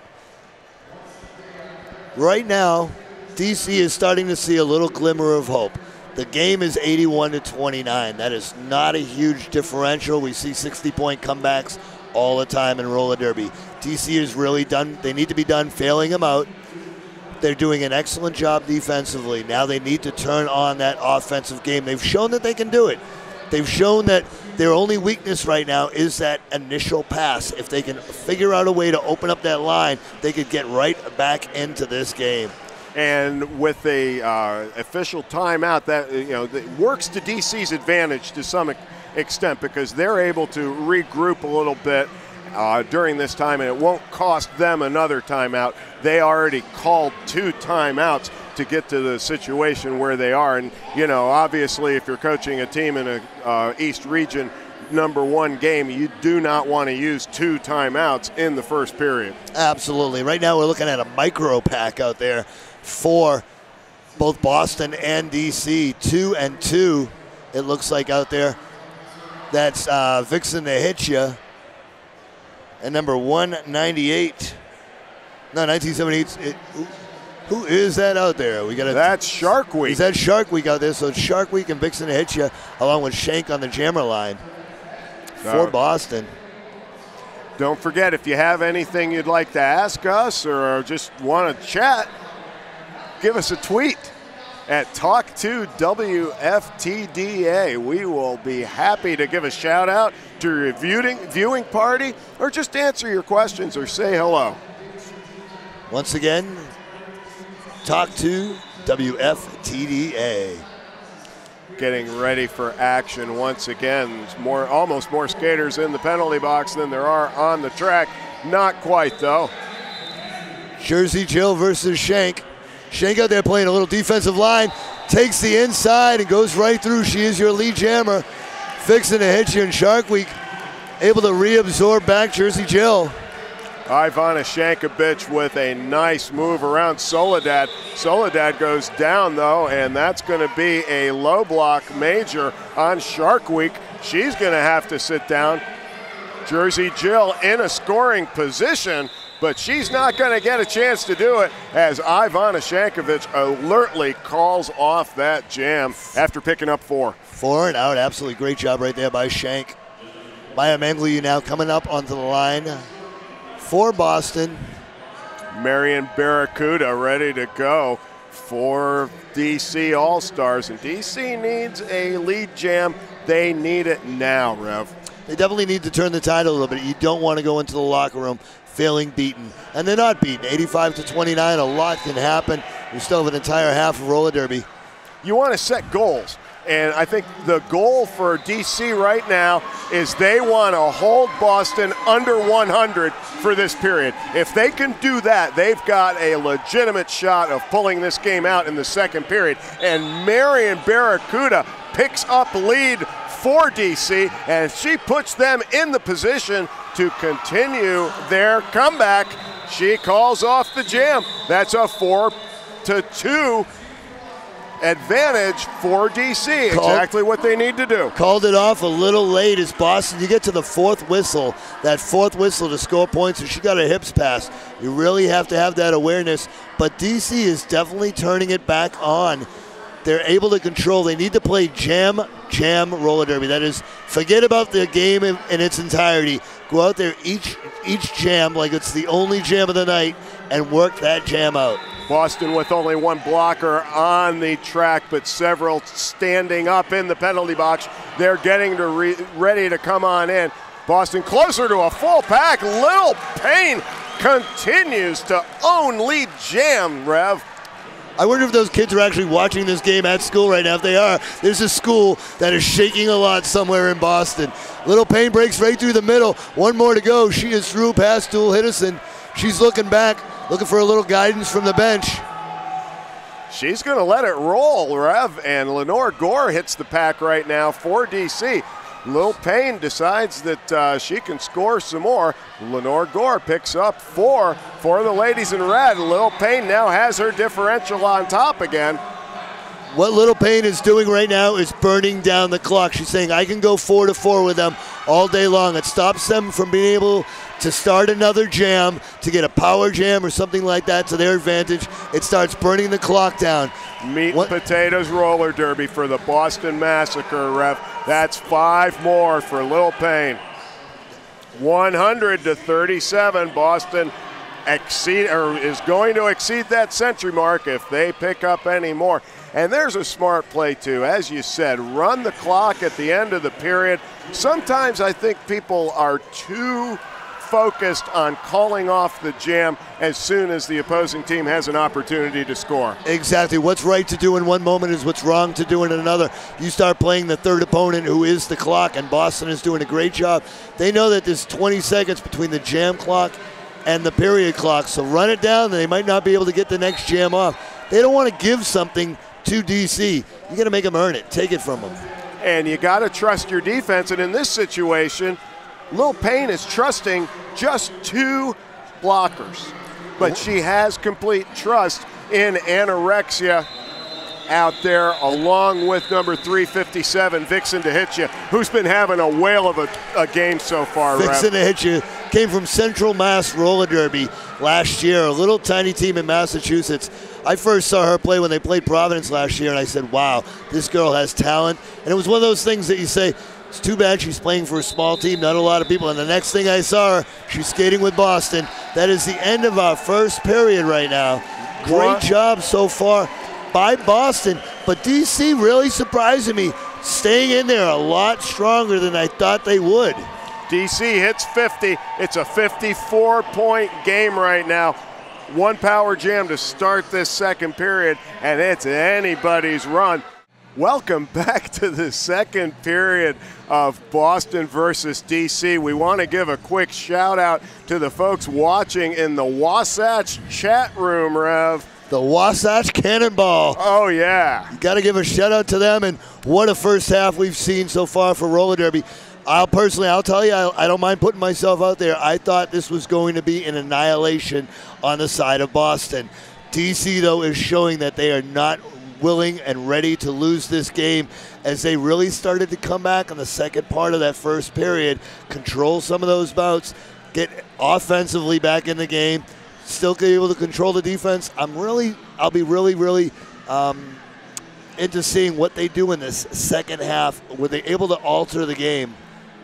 Right now, DC is starting to see a little glimmer of hope. The game is 81 to 29. That is not a huge differential. We see 60 point comebacks all the time in roller derby. DC is really done. They need to be done failing them out. They're doing an excellent job defensively. Now they need to turn on that offensive game. They've shown that they can do it. They've shown that their only weakness right now is that initial pass. If they can figure out a way to open up that line, they could get right back into this game. And with a uh, official timeout, that you know that works to DC's advantage to some extent because they're able to regroup a little bit uh, during this time, and it won't cost them another timeout. They already called two timeouts to get to the situation where they are. And, you know, obviously, if you're coaching a team in a uh, East region number one game, you do not want to use two timeouts in the first period. Absolutely. Right now, we're looking at a micro pack out there for both Boston and DC. Two and two, it looks like out there. That's uh, Vixen to hit you. And number 198. No, 1978. It, who is that out there? We got a, That's Shark Week. Is that Shark Week out there? So it's Shark Week and Vixen hit you, along with Shank on the jammer line for Boston. Don't forget, if you have anything you'd like to ask us or just want to chat, give us a tweet at Talk2WFTDA. We will be happy to give a shout out to your viewing, viewing party or just answer your questions or say hello. Once again, Talk to WFTDA. Getting ready for action once again. More, almost more skaters in the penalty box than there are on the track. Not quite though. Jersey Jill versus Shank. Shank out there playing a little defensive line, takes the inside and goes right through. She is your lead jammer. Vixen to hit you in Shark Week. Able to reabsorb back Jersey Jill. Ivana Shankovich with a nice move around Soledad. Soledad goes down though, and that's going to be a low block major on Shark Week. She's going to have to sit down. Jersey Jill in a scoring position, but she's not going to get a chance to do it as Ivana Shankovich alertly calls off that jam after picking up four. Four and out. Absolutely great job right there by Shank. Maya Manglu now coming up onto the line for Boston. Marion Barracuda ready to go for DC All Stars. And DC needs a lead jam. They need it now, Rev. They definitely need to turn the tide a little bit. You don't want to go into the locker room feeling beaten. And they're not beaten. 85 to 29, a lot can happen. You still have an entire half of roller derby. You want to set goals. And I think the goal for DC right now is they want to hold Boston under 100 for this period. If they can do that, they've got a legitimate shot of pulling this game out in the second period. And Marion Barracuda picks up lead for DC, and she puts them in the position to continue their comeback. She calls off the jam. That's a four to two advantage for DC. Called, exactly what they need to do. Called it off a little late as Boston. You get to the fourth whistle, that fourth whistle to score points, and she got a hips pass. You really have to have that awareness. But DC is definitely turning it back on. They're able to control. They need to play jam, jam roller derby. That is, forget about the game in, in its entirety. Go out there each each jam like it's the only jam of the night and work that jam out. Boston with only one blocker on the track, but several standing up in the penalty box. They're getting to re- ready to come on in. Boston closer to a full pack. Little Payne continues to own lead jam, Rev. I wonder if those kids are actually watching this game at school right now. If they are, there's a school that is shaking a lot somewhere in Boston. Little Payne breaks right through the middle. One more to go. She is through past Tool Hiddison. She's looking back looking for a little guidance from the bench. She's going to let it roll, Rev, and Lenore Gore hits the pack right now for DC. Lil Payne decides that uh, she can score some more. Lenore Gore picks up four for the ladies in red. Lil Payne now has her differential on top again. What Little Payne is doing right now is burning down the clock. She's saying, I can go four to four with them all day long. It stops them from being able to start another jam, to get a power jam or something like that to their advantage. It starts burning the clock down. Meat what? and potatoes roller derby for the Boston Massacre, ref. That's five more for Lil Payne. 100 to 37. Boston exceed or is going to exceed that century mark if they pick up any more. And there's a smart play too. As you said, run the clock at the end of the period. Sometimes I think people are too focused on calling off the jam as soon as the opposing team has an opportunity to score. Exactly. What's right to do in one moment is what's wrong to do in another. You start playing the third opponent who is the clock, and Boston is doing a great job. They know that there's 20 seconds between the jam clock and the period clock, so run it down, they might not be able to get the next jam off. They don't want to give something to DC. You got to make them earn it. Take it from them. And you got to trust your defense. And in this situation, Lil Payne is trusting just two blockers, but she has complete trust in anorexia out there, along with number 357, Vixen to hit you, who's been having a whale of a, a game so far. Vixen to hit you came from Central Mass Roller Derby last year, a little tiny team in Massachusetts. I first saw her play when they played Providence last year, and I said, wow, this girl has talent. And it was one of those things that you say, it's too bad she's playing for a small team, not a lot of people. And the next thing I saw her, she's skating with Boston. That is the end of our first period right now. Great job so far by Boston, but DC really surprising me, staying in there a lot stronger than I thought they would. DC hits 50. It's a 54 point game right now. One power jam to start this second period, and it's anybody's run. Welcome back to the second period of Boston versus DC. We want to give a quick shout out to the folks watching in the Wasatch chat room, Rev. The Wasatch Cannonball. Oh, yeah. You got to give a shout out to them, and what a first half we've seen so far for roller derby. I'll personally, I'll tell you, I, I, don't mind putting myself out there. I thought this was going to be an annihilation on the side of Boston. DC, though, is showing that they are not willing and ready to lose this game as they really started to come back on the second part of that first period, control some of those bouts, get offensively back in the game, still be able to control the defense. I'm really, I'll be really, really um, into seeing what they do in this second half. Were they able to alter the game?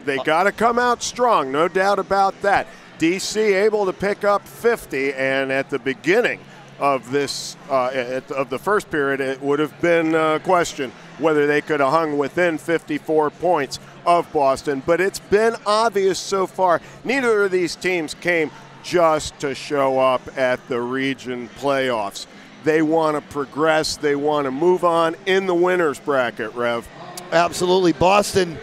They got to come out strong, no doubt about that. DC able to pick up 50, and at the beginning of this uh, at, of the first period, it would have been a question whether they could have hung within 54 points of Boston. But it's been obvious so far. Neither of these teams came just to show up at the region playoffs. They want to progress. They want to move on in the winners bracket. Rev. Absolutely, Boston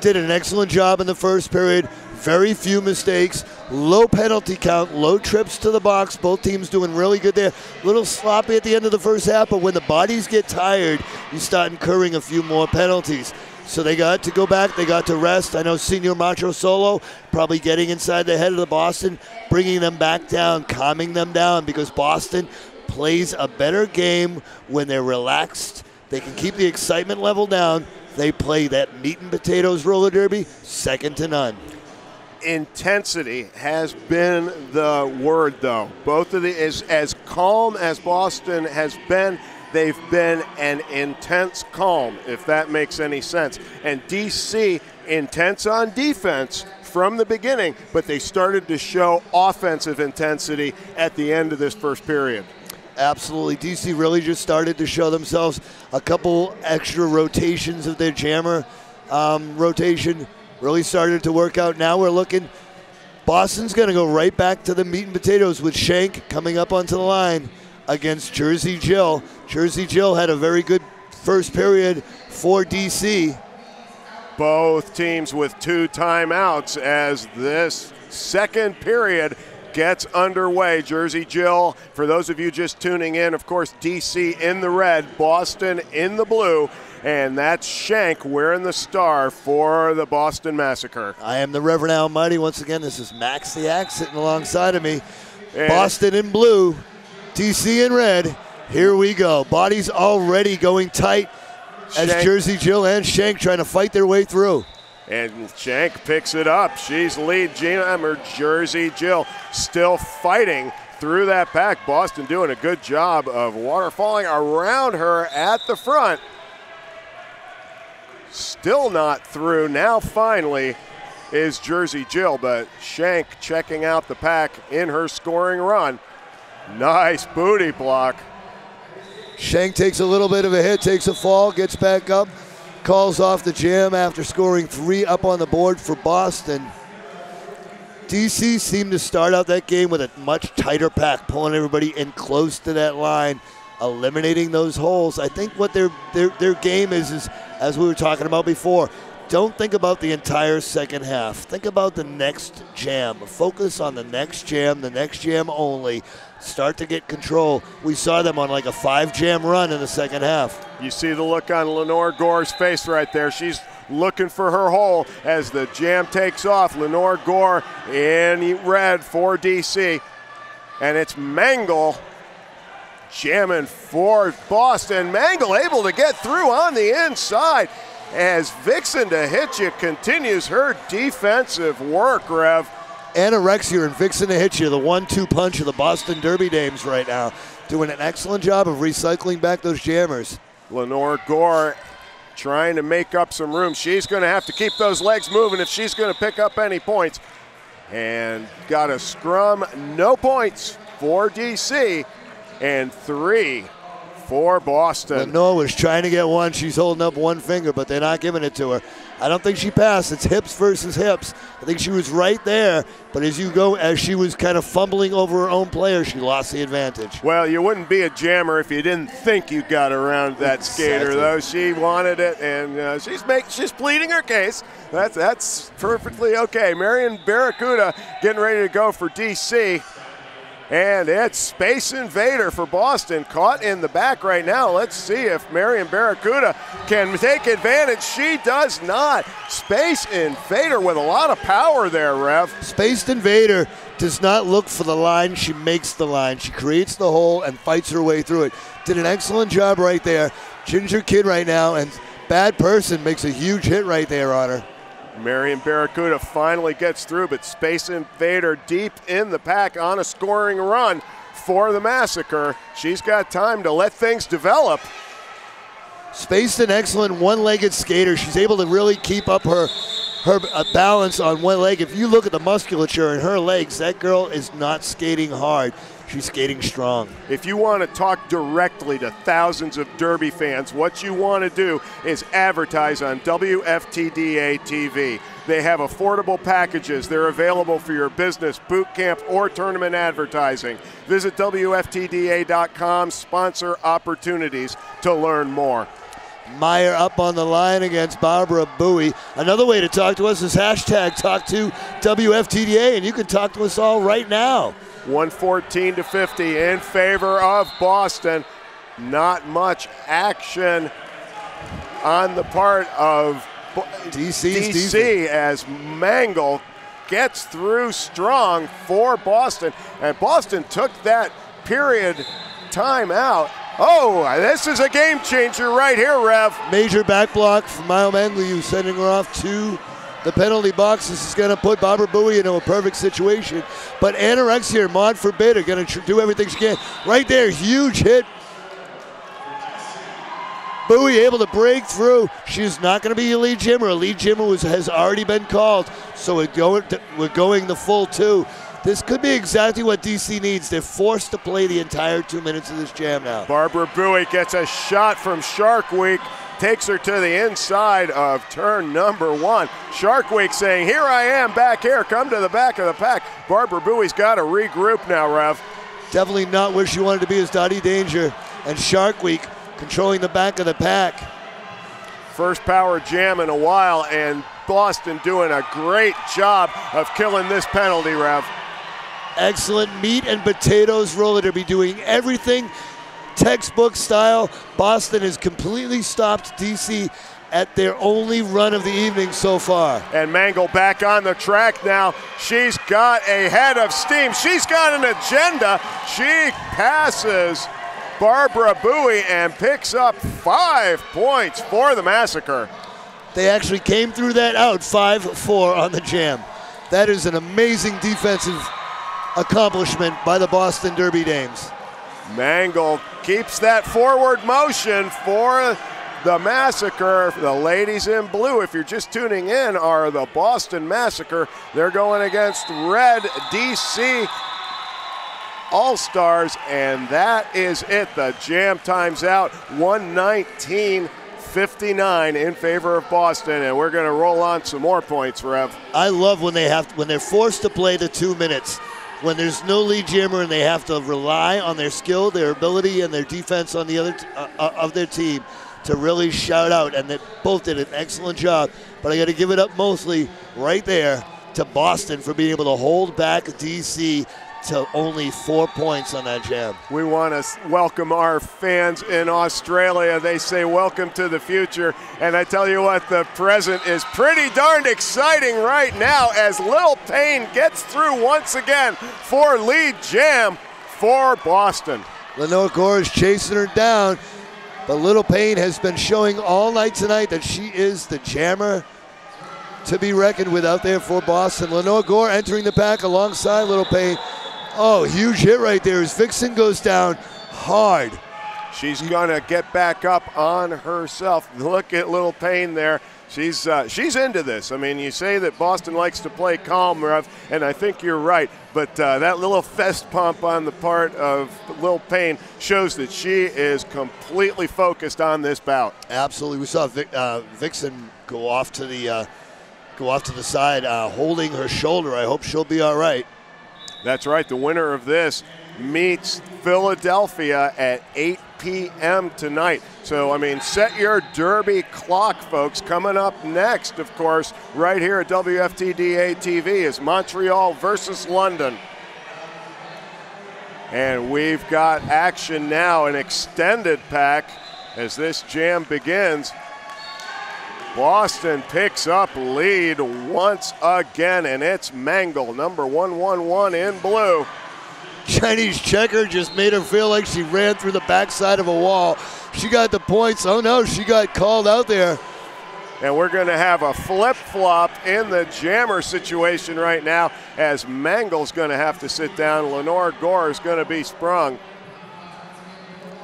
did an excellent job in the first period. Very few mistakes, low penalty count, low trips to the box. Both teams doing really good there. A little sloppy at the end of the first half, but when the bodies get tired, you start incurring a few more penalties. So they got to go back. They got to rest. I know Senior Macho Solo probably getting inside the head of the Boston, bringing them back down, calming them down because Boston plays a better game when they're relaxed. They can keep the excitement level down. They play that meat and potatoes roller derby second to none intensity has been the word, though. Both of the as as calm as Boston has been, they've been an intense calm, if that makes any sense. And DC intense on defense from the beginning, but they started to show offensive intensity at the end of this first period. Absolutely. DC really just started to show themselves a couple extra rotations of their jammer um, rotation really started to work out. Now we're looking. Boston's going to go right back to the meat and potatoes with Shank coming up onto the line against Jersey Jill. Jersey Jill had a very good first period for DC. Both teams with two timeouts as this second period gets underway. Jersey Jill, for those of you just tuning in, of course, DC in the red, Boston in the blue. And that's Shank wearing the star for the Boston Massacre. I am the Reverend Almighty. Once again, this is Max the Axe sitting alongside of me. And- Boston in blue, DC in red. Here we go. Bodies already going tight as Shank- Jersey Jill and Shank trying to fight their way through. And Shank picks it up. She's lead jammer Jersey Jill still fighting through that pack. Boston doing a good job of water falling around her at the front. Still not through. Now finally is Jersey Jill, but Shank checking out the pack in her scoring run. Nice booty block. Shank takes a little bit of a hit, takes a fall, gets back up, calls off the jam after scoring three up on the board for Boston. DC seemed to start out that game with a much tighter pack, pulling everybody in close to that line, eliminating those holes. I think what their their, their game is is as we were talking about before. Don't think about the entire second half. Think about the next jam. Focus on the next jam, the next jam only. Start to get control. We saw them on like a five jam run in the second half. You see the look on Lenore Gore's face right there. She's looking for her hole as the jam takes off. Lenore Gore in red for DC. And it's Mangle jamming for Boston. Mangle able to get through on the inside as Vixen to hit you continues her defensive work, Rev. Anorexia and Vixen to hit you, the one-two punch of the Boston Derby Dames right now, doing an excellent job of recycling back those jammers. Lenore Gore trying to make up some room. She's going to have to keep those legs moving if she's going to pick up any points. And got a scrum, no points for DC, and three for Boston. Lenore was trying to get one. She's holding up one finger, but they're not giving it to her. I don't think she passed. It's hips versus hips. I think she was right there, but as you go, as she was kind of fumbling over her own player, she lost the advantage. Well, you wouldn't be a jammer if you didn't think you got around that skater, though. She wanted it, and uh, she's make, she's pleading her case. That's that's perfectly okay. Marion Barracuda getting ready to go for DC. And it's Space Invader for Boston, caught in the back right now. Let's see if Marion Barracuda can take advantage. She does not. Space Invader with a lot of power there, Rev. Space Invader does not look for the line. She makes the line. She creates the hole and fights her way through it. Did an excellent job right there. Ginger Kid right now, and Bad Person makes a huge hit right there on her. Marion Barracuda finally gets through, but Space Invader deep in the pack on a scoring run for the Massacre. She's got time to let things develop. Spaced an excellent one-legged skater. She's able to really keep up her her uh, balance on one leg. If you look at the musculature in her legs, that girl is not skating hard. She's skating strong. If you want to talk directly to thousands of Derby fans, what you want to do is advertise on WFTDA TV. They have affordable packages. They're available for your business, boot camp, or tournament advertising. Visit WFTDA.com, sponsor opportunities to learn more. Meyer up on the line against Barbara Bowie. Another way to talk to us is hashtag talk to WFTDA, and you can talk to us all right now. 114 to 50 in favor of Boston. Not much action on the part of DC's DC as Mangle gets through strong for Boston. And Boston took that period timeout. Oh, this is a game changer right here, Rev. Major back block from Mile who's sending her off to the penalty box. This is going to put Barbara Bowie into a perfect situation. But Anorexia Maud Forbid are going to do everything she can. Right there, huge hit. Bowie able to break through. She's not going to be a lead jammer. A lead jammer was, has already been called. So we're going, to, we're going the full two. This could be exactly what DC needs. They're forced to play the entire two minutes of this jam now. Barbara Bowie gets a shot from Shark Week, takes her to the inside of turn number one. Shark Week saying, Here I am back here, come to the back of the pack. Barbara Bowie's got to regroup now, Rev. Definitely not where she wanted to be as Dottie Danger and Shark Week controlling the back of the pack. First power jam in a while, and Boston doing a great job of killing this penalty, Rev. Excellent meat and potatoes roller to be doing everything textbook style. Boston has completely stopped DC at their only run of the evening so far. And Mangle back on the track now. She's got a head of steam. She's got an agenda. She passes Barbara Bowie and picks up five points for the massacre. They actually came through that out 5 4 on the jam. That is an amazing defensive accomplishment by the Boston Derby Dames. Mangle keeps that forward motion for the Massacre. The ladies in blue, if you're just tuning in, are the Boston Massacre. They're going against Red DC All Stars, and that is it. The jam times out 119 59 in favor of Boston, and we're going to roll on some more points, Rev. I love when they have when they're forced to play the two minutes when there's no lead jammer and they have to rely on their skill, their ability, and their defense on the other t- uh, uh, of their team to really shout out. And they both did an excellent job. But I got to give it up mostly right there to Boston for being able to hold back DC to only four points on that jam. We want to welcome our fans in Australia. They say, Welcome to the future. And I tell you what, the present is pretty darn exciting right now as Lil Payne gets through once again for lead jam for Boston. Lenore Gore is chasing her down, but Little Payne has been showing all night tonight that she is the jammer to be reckoned with out there for Boston. Lenore Gore entering the pack alongside Little Payne. Oh, huge hit right there as Vixen goes down hard. She's gonna get back up on herself. Look at Little Payne there. She's uh, she's into this. I mean, you say that Boston likes to play calm, Rev, and I think you're right. But uh, that little fest pump on the part of Lil Payne shows that she is completely focused on this bout. Absolutely, we saw Vic, uh, Vixen go off to the uh, go off to the side, uh, holding her shoulder. I hope she'll be all right. That's right. The winner of this meets Philadelphia at 8 p.m. tonight. So, I mean, set your Derby clock, folks. Coming up next, of course, right here at WFTDA TV is Montreal versus London. And we've got action now, an extended pack as this jam begins. Boston picks up lead once again, and it's Mangle, number 111 in blue. Chinese checker just made her feel like she ran through the backside of a wall. She got the points. Oh no, she got called out there. And we're going to have a flip flop in the jammer situation right now as Mangle's going to have to sit down. Lenore Gore is going to be sprung.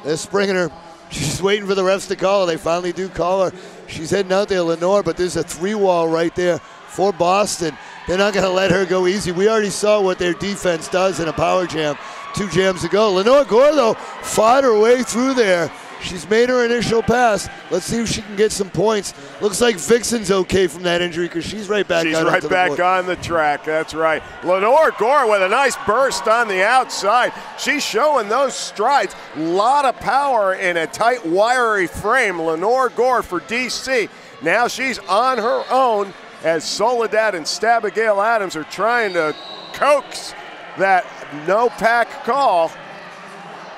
They're springing her. She's waiting for the refs to call her. They finally do call her. She's heading out there, Lenore, but there's a three wall right there for Boston. They're not going to let her go easy. We already saw what their defense does in a power jam two jams ago. Lenore though, fought her way through there. She's made her initial pass. Let's see if she can get some points. Looks like Vixen's okay from that injury because she's right back. She's right back the on the track. That's right. Lenore Gore with a nice burst on the outside. She's showing those strides. A lot of power in a tight, wiry frame. Lenore Gore for DC. Now she's on her own as Soledad and Stabigale Adams are trying to coax that no pack call.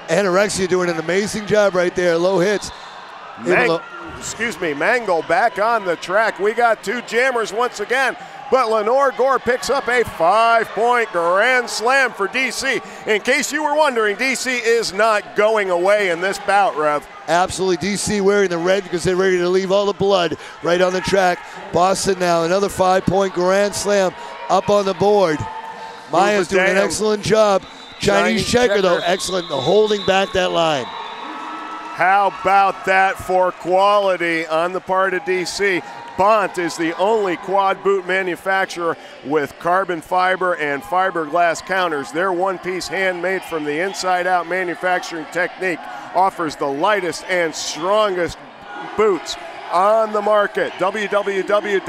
Anorexia doing an amazing job right there. Low hits. Mang- excuse me, Mangle back on the track. We got two jammers once again. But Lenore Gore picks up a five point grand slam for DC. In case you were wondering, DC is not going away in this bout, Rev. Absolutely. DC wearing the red because they're ready to leave all the blood right on the track. Boston now, another five point grand slam up on the board. Maya's doing an excellent job. Chinese, Chinese checker, checker, though, excellent, holding back that line. How about that for quality on the part of DC? Bont is the only quad boot manufacturer with carbon fiber and fiberglass counters. Their one piece handmade from the inside out manufacturing technique offers the lightest and strongest boots on the market. www.bont.com.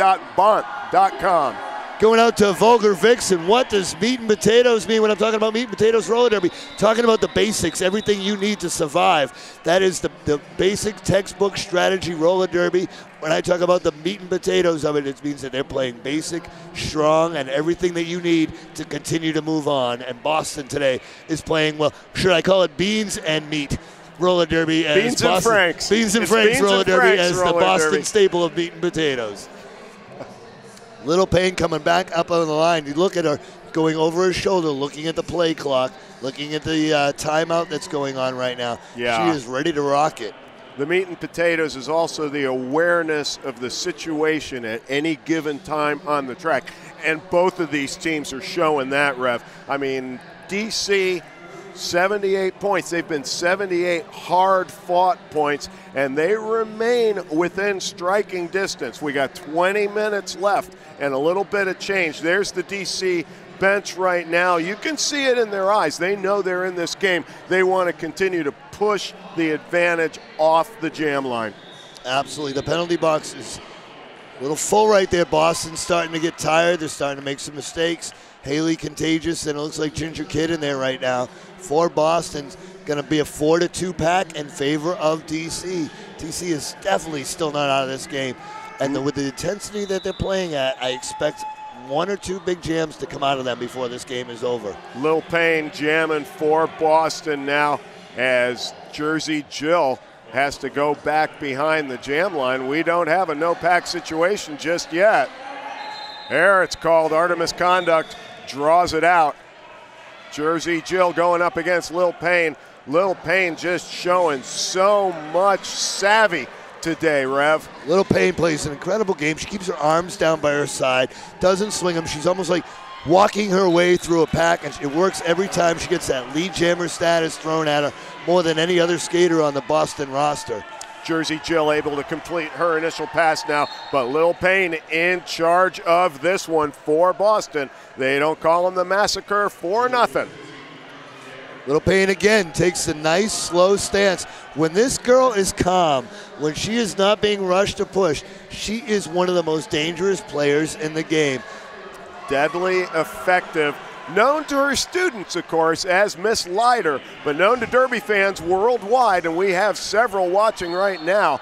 going out to Vulgar Vixen. What does meat and potatoes mean when I'm talking about meat and potatoes roller derby? Talking about the basics, everything you need to survive. That is the, the basic textbook strategy roller derby. When I talk about the meat and potatoes of it, it means that they're playing basic, strong, and everything that you need to continue to move on. And Boston today is playing, well, should I call it beans and meat? Roller Derby as Beans and Franks. Beans and It's Franks Beans Roller and Derby Franks as the Boston derby. staple of meat and potatoes. Little Payne coming back up on the line. You look at her going over her shoulder, looking at the play clock, looking at the uh, timeout that's going on right now. Yeah. She is ready to rock it. The meat and potatoes is also the awareness of the situation at any given time on the track. And both of these teams are showing that, Rev. I mean, DC, 78 points. They've been 78 hard fought points, and they remain within striking distance. We got 20 minutes left and a little bit of change. There's the DC bench right now. You can see it in their eyes. They know they're in this game. They want to continue to push the advantage off the jam line. Absolutely. The penalty box is a little full right there. Boston's starting to get tired. They're starting to make some mistakes. Haley contagious, and it looks like Ginger Kid in there right now. For Boston's going to be a four to two pack in favor of DC. DC is definitely still not out of this game, and the, with the intensity that they're playing at, I expect one or two big jams to come out of them before this game is over. Lil Payne jamming for Boston now as Jersey Jill has to go back behind the jam line. We don't have a no pack situation just yet. There it's called Artemis Conduct, draws it out. Jersey Jill going up against Lil Payne. Lil Payne just showing so much savvy today, Rev. Little Payne plays an incredible game. She keeps her arms down by her side, doesn't swing them. She's almost like walking her way through a pack, and it works every time she gets that lead jammer status thrown at her more than any other skater on the Boston roster. Jersey Jill able to complete her initial pass now, but Lil Payne in charge of this one for Boston. They don't call him the massacre for nothing. Little Payne again takes a nice slow stance. When this girl is calm, when she is not being rushed or pushed, she is one of the most dangerous players in the game. Deadly effective. Known to her students, of course, as Miss Leiter, but known to Derby fans worldwide, and we have several watching right now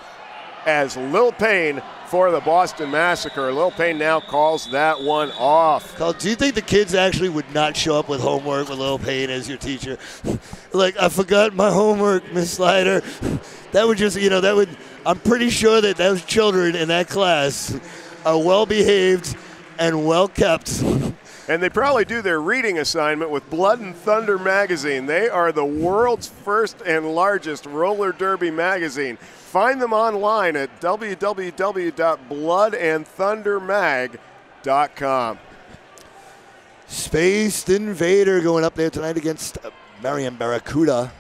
as Lil Payne for the Boston Massacre. Lil Payne now calls that one off. Do you think the kids actually would not show up with homework with Lil Payne as your teacher? like, I forgot my homework, Miss Slider. That would just, you know, that would, I'm pretty sure that those children in that class are well behaved and well kept. And they probably do their reading assignment with Blood and Thunder magazine. They are the world's first and largest roller derby magazine. Find them online at www.bloodandthundermag.com. Spacey Invader going up there tonight against Marion Barracuda.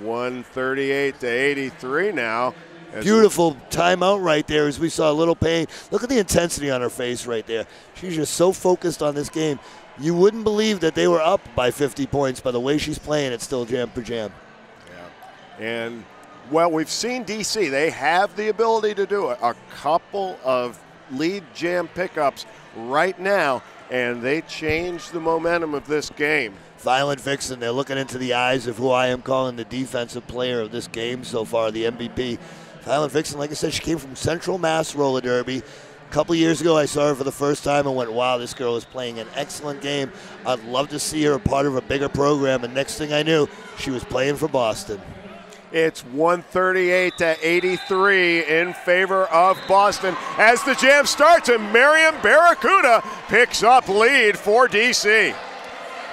138 to 83 now. As Beautiful timeout right there as we saw a Little Payne. Look at the intensity on her face right there. She's just so focused on this game. You wouldn't believe that they were up by 50 points by the way she's playing. It's still jam per jam. Yeah. And well, we've seen DC. They have the ability to do it. A couple of lead jam pickups right now, and they change the momentum of this game. Violent Vixen, they're looking into the eyes of who I am calling the defensive player of this game so far, the MVP. Violent Vixen, like I said, she came from Central Mass Roller Derby. A couple years ago, I saw her for the first time and went, wow, this girl is playing an excellent game. I'd love to see her a part of a bigger program. And next thing I knew, she was playing for Boston. It's 138 to 83 in favor of Boston as the jam starts, and Marion Barracuda picks up lead for DC.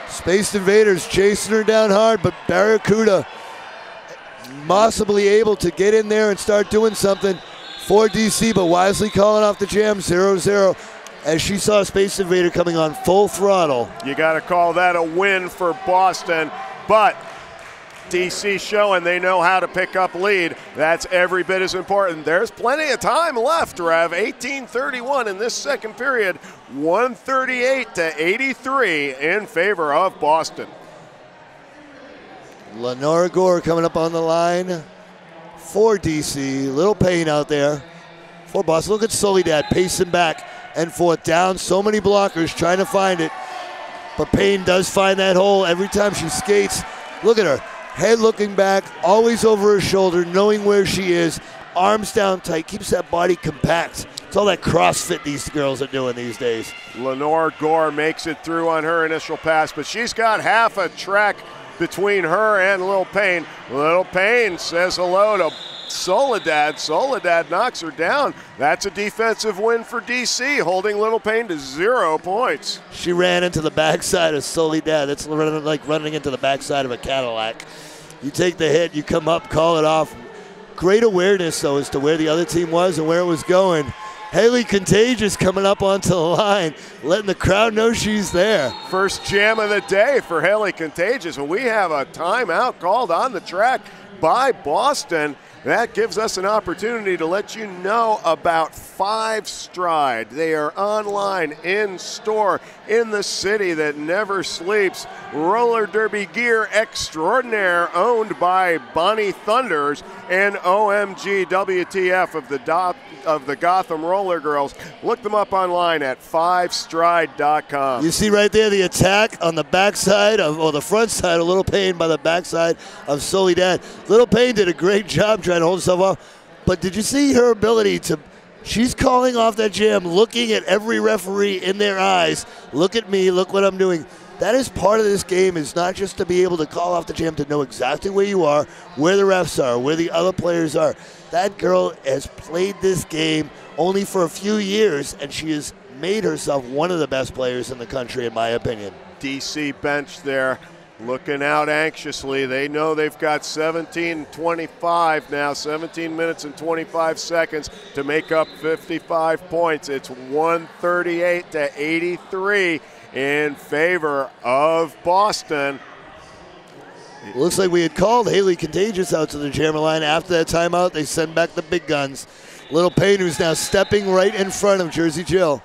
Space Invaders chasing her down hard, but Barracuda possibly able to get in there and start doing something for DC, but wisely calling off the jam 0 0 as she saw Space Invader coming on full throttle. You got to call that a win for Boston, but DC showing they know how to pick up lead. That's every bit as important. There's plenty of time left, Rev. 18:31 in this second period. 138 to 83 in favor of Boston. Lenore Gore coming up on the line for DC. Little Payne out there for Boston. Look at Soledad pacing back. and forth. Down so many blockers trying to find it. But Payne does find that hole every time she skates. Look at her. Head looking back, always over her shoulder, knowing where she is. Arms down tight, keeps that body compact. It's all that CrossFit these girls are doing these days. Lenore Gore makes it through on her initial pass, but she's got half a track between her and Lil Payne. Lil Payne says hello to Soledad. Soledad knocks her down. That's a defensive win for DC, holding Little Payne to zero points. She ran into the backside of Soledad. It's like running into the backside of a Cadillac. You take the hit, you come up, call it off. Great awareness, though, as to where the other team was and where it was going. Haley Contagious coming up onto the line, letting the crowd know she's there. First jam of the day for Haley Contagious. And we have a timeout called on the track by Boston. That gives us an opportunity to let you know about Five Stride. They are online, in store, in the city that never sleeps. Roller derby gear extraordinaire, owned by Bonnie Thunders and OMG WTF of the dot of the Gotham Roller Girls. Look them up online at fivestride.com. You see right there the attack on the backside of, or the front side, a Little Payne by the backside of Soledad. Little Payne did a great job trying to hold herself off. But did you see her ability to? She's calling off that jam, looking at every referee in their eyes. Look at me. Look what I'm doing that is part of this game is not just to be able to call off the jam to know exactly where you are where the refs are where the other players are that girl has played this game only for a few years, and she has made herself one of the best players in the country, in my opinion. DC bench there looking out anxiously. They know they've got 17 25 now, 17 minutes and 25 seconds to make up 55 points. It's 138 to 83 in favor of Boston. Looks like we had called Haley Contagious out to the jammer line. After that timeout, they send back the big guns. Little Payne, who's now stepping right in front of Jersey Jill.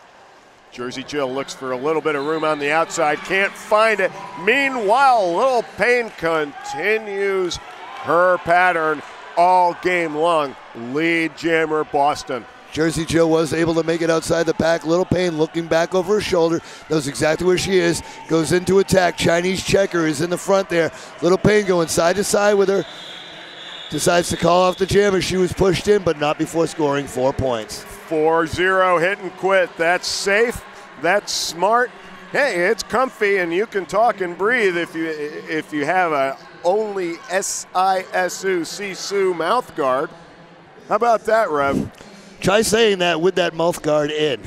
Jersey Jill looks for a little bit of room on the outside, can't find it. Meanwhile, Little Payne continues her pattern all game long. Lead jammer Boston. Jersey Jill was able to make it outside the pack. Little Payne looking back over her shoulder, knows exactly where she is, goes into attack. Chinese checker is in the front there. Little Payne going side to side with her. Decides to call off the jammer. She was pushed in, but not before scoring four points. 4 0 hit and quit. That's safe. That's smart. Hey, it's comfy and you can talk and breathe if you if you have a only S I S U Sisu mouth guard. How about that, Rev? Try saying that with that mouth guard in.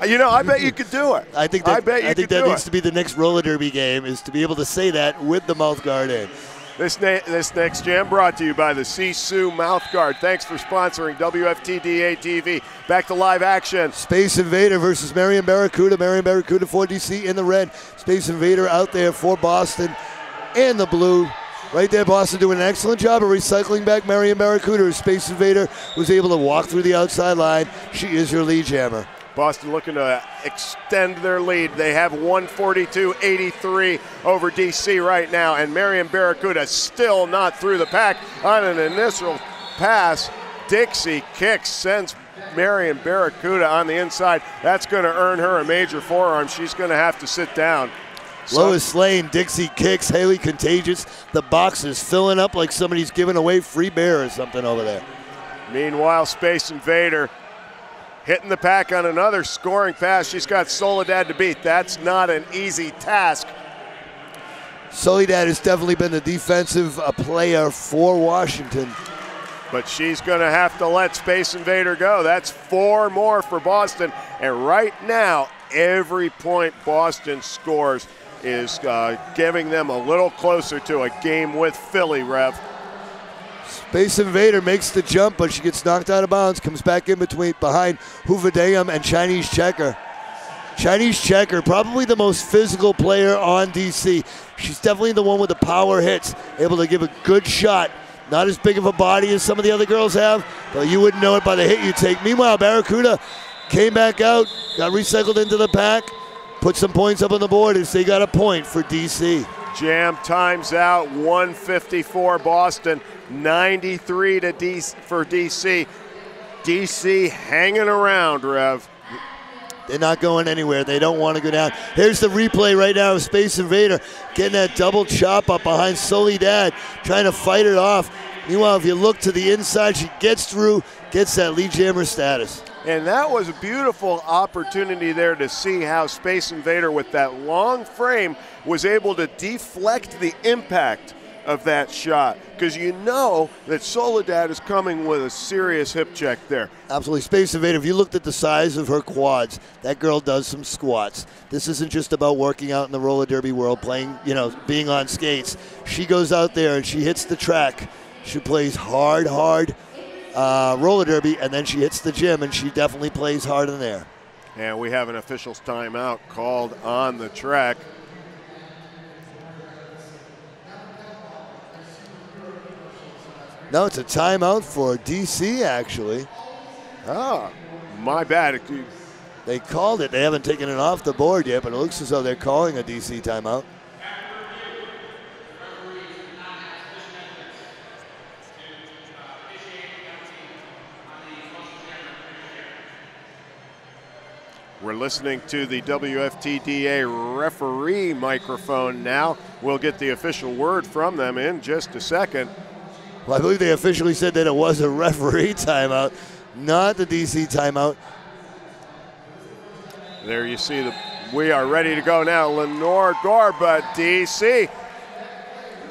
you know, I bet you could do it. I think that, I bet you I think that needs it. to be the next roller derby game is to be able to say that with the mouth guard in. This, na- this next jam brought to you by the Sisu Mouthguard. Thanks for sponsoring WFTDA TV. Back to live action. Space Invader versus Marion Barracuda. Marion Barracuda for DC in the red. Space Invader out there for Boston and the blue. Right there, Boston doing an excellent job of recycling back Marion Barracuda. Space Invader was able to walk through the outside line. She is your lead jammer. Boston looking to extend their lead. They have 142-83 over DC right now, and Marion Barracuda still not through the pack on an initial pass. Dixie kicks, sends Marion Barracuda on the inside. That's going to earn her a major forearm. She's going to have to sit down. Lois Lane, Dixie kicks, Haley Contagious. The box is filling up like somebody's giving away free beer or something over there. Meanwhile, Space Invader hitting the pack on another scoring pass. She's got Soledad to beat. That's not an easy task. Soledad has definitely been the defensive uh, player for Washington. But she's going to have to let Space Invader go. That's four more for Boston. And right now, every point Boston scores is uh, giving them a little closer to a game with Philly, Rev. Space Invader makes the jump, but she gets knocked out of bounds, comes back in between behind Hoover Dam and Chinese Checker. Chinese Checker, probably the most physical player on DC. She's definitely the one with the power hits, able to give a good shot. Not as big of a body as some of the other girls have, but you wouldn't know it by the hit you take. Meanwhile, Barracuda came back out, got recycled into the pack, put some points up on the board as they got a point for DC. Jam times out 154 Boston, 93 to D- for DC. DC hanging around, Rev. They're not going anywhere. They don't want to go down. Here's the replay right now of Space Invader getting that double chop up behind Soledad, trying to fight it off. Meanwhile, if you look to the inside, she gets through, gets that lead jammer status. And that was a beautiful opportunity there to see how Space Invader, with that long frame, was able to deflect the impact of that shot because you know that Soledad is coming with a serious hip check there. Absolutely. Space Invader, if you looked at the size of her quads, that girl does some squats. This isn't just about working out in the roller derby world, playing, you know, being on skates. She goes out there and she hits the track. She plays hard, hard uh, roller derby, and then she hits the gym, and she definitely plays hard in there. And we have an official's timeout called on the track. No, it's a timeout for DC, actually. Ah, my bad. They called it. They haven't taken it off the board yet, but it looks as though they're calling a DC timeout. We're listening to the WFTDA referee microphone now. We'll get the official word from them in just a second. Well, I believe they officially said that it was a referee timeout, not the DC timeout. There you see the. We are ready to go now. Lenore Gore, but DC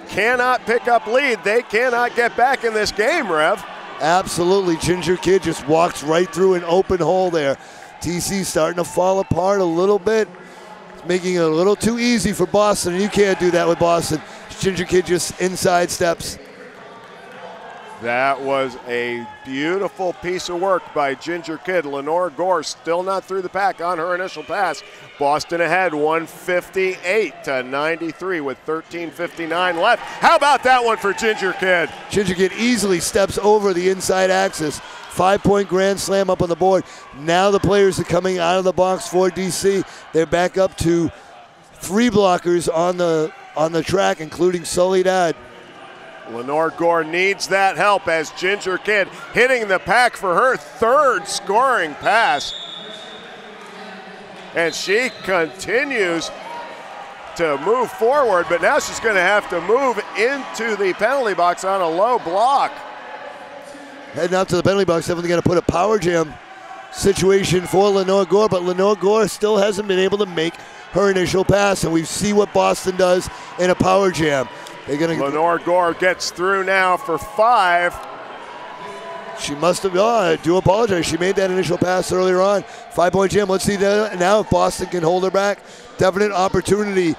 cannot pick up lead. They cannot get back in this game, Rev. Absolutely. Ginger Kid just walks right through an open hole there. DC starting to fall apart a little bit. It's making it a little too easy for Boston, and you can't do that with Boston. Ginger Kid just inside steps. That was a beautiful piece of work by Ginger Kid. Lenore Gore still not through the pack on her initial pass. Boston ahead 158 to 93 with 13.59 left. How about that one for Ginger Kid? Ginger Kid easily steps over the inside axis. Five point grand slam up on the board. Now the players are coming out of the box for DC. They're back up to three blockers on the on the track, including Soledad. Lenore Gore needs that help as Ginger Kid hitting the pack for her third scoring pass. And she continues to move forward, but now she's going to have to move into the penalty box on a low block. Heading out to the penalty box, definitely going to put a power jam situation for Lenore Gore, but Lenore Gore still hasn't been able to make her initial pass, and we see what Boston does in a power jam. They're gonna Lenore Gore gets through now for five. She must have. Oh, I do apologize. She made that initial pass earlier on. Five point jam. Let's see now if Boston can hold her back. Definite opportunity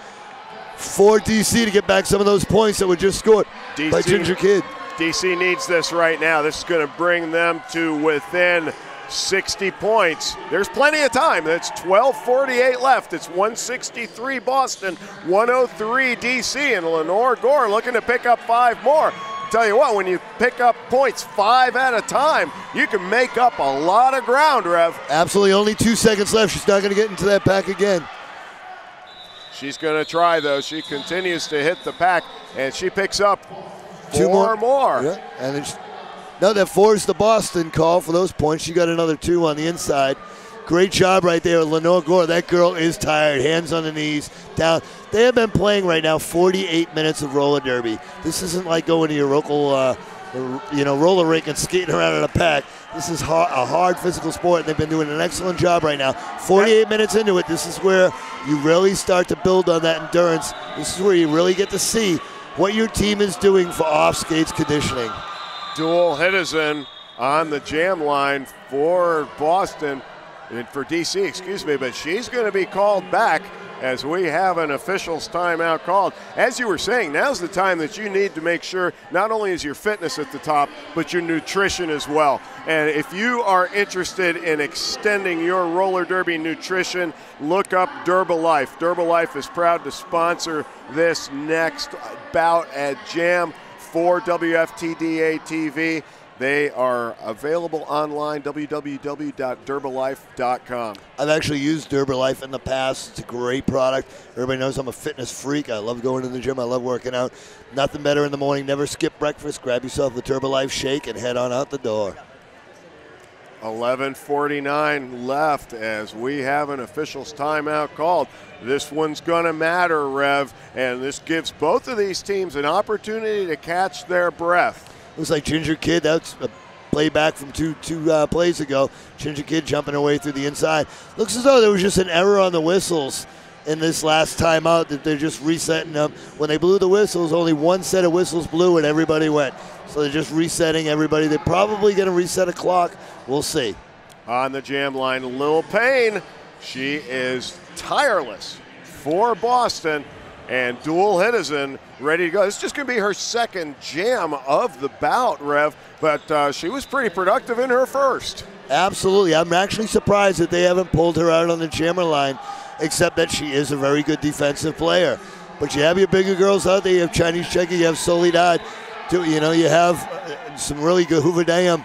for DC to get back some of those points that were just scored DC, by Ginger Kid. DC needs this right now. This is going to bring them to within 60 points. There's plenty of time. That's 12:48 left. It's 163 Boston, 103 DC, and Lenore Gore looking to pick up five more. Tell you what, when you pick up points five at a time, you can make up a lot of ground, Rev. Absolutely. Only two seconds left. She's not going to get into that pack again. She's going to try, though. She continues to hit the pack, and she picks up two more. more. Yeah. And no, that forced the Boston call for those points. She got another two on the inside. Great job right there, Lenore Gore. That girl is tired. Hands on the knees, down. They have been playing right now 48 minutes of roller derby. This isn't like going to your local, uh, you know, roller rink and skating around in a pack. This is hard, a hard physical sport, and they've been doing an excellent job right now. 48 minutes into it, this is where you really start to build on that endurance. This is where you really get to see what your team is doing for off skates conditioning. Dual Hiddison on the jam line for Boston, and for DC, excuse me, but she's going to be called back as we have an official's timeout called. As you were saying, now's the time that you need to make sure not only is your fitness at the top, but your nutrition as well. And if you are interested in extending your roller derby nutrition, look up Life. Life is proud to sponsor this next bout at Jam for WFTDA TV. They are available online, www.durbalife.com. I've actually used Durbalife in the past. It's a great product. Everybody knows I'm a fitness freak. I love going to the gym. I love working out. Nothing better in the morning. Never skip breakfast. Grab yourself the Durbalife shake and head on out the door. 11:49 left as we have an official's timeout called. This one's going to matter, Rev, and this gives both of these teams an opportunity to catch their breath. Looks like Ginger Kid. That's a playback from two two uh, plays ago. Ginger Kid jumping away through the inside. Looks as though there was just an error on the whistles in this last timeout that they're just resetting them. When they blew the whistles, only one set of whistles blew and everybody went. So they're just resetting everybody. They're probably going to reset a clock. We'll see. On the jam line, Lil Payne. She is tireless for Boston. And Dual Hiddison ready to go. It's just going to be her second jam of the bout, Rev, but uh, she was pretty productive in her first. Absolutely. I'm actually surprised that they haven't pulled her out on the jammer line, except that she is a very good defensive player. But you have your bigger girls out there. You have Chinese Checker, you have Soledad. You know, you have uh, some really good Hoover Dam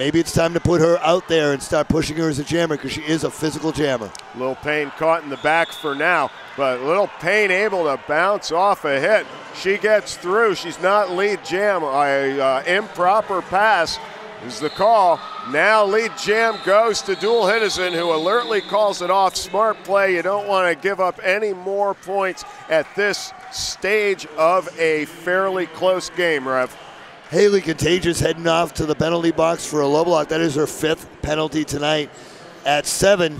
maybe it's time to put her out there and start pushing her as a jammer because she is a physical jammer. Little Payne caught in the back for now, but Little Payne able to bounce off a hit. She gets through. She's not lead jam. A uh, improper pass is the call. Now lead jam goes to Dual Hennison, who alertly calls it off. Smart play. You don't want to give up any more points at this stage of a fairly close game, Rev. Haley Contagious heading off to the penalty box for a low block. That is her fifth penalty tonight. At seven,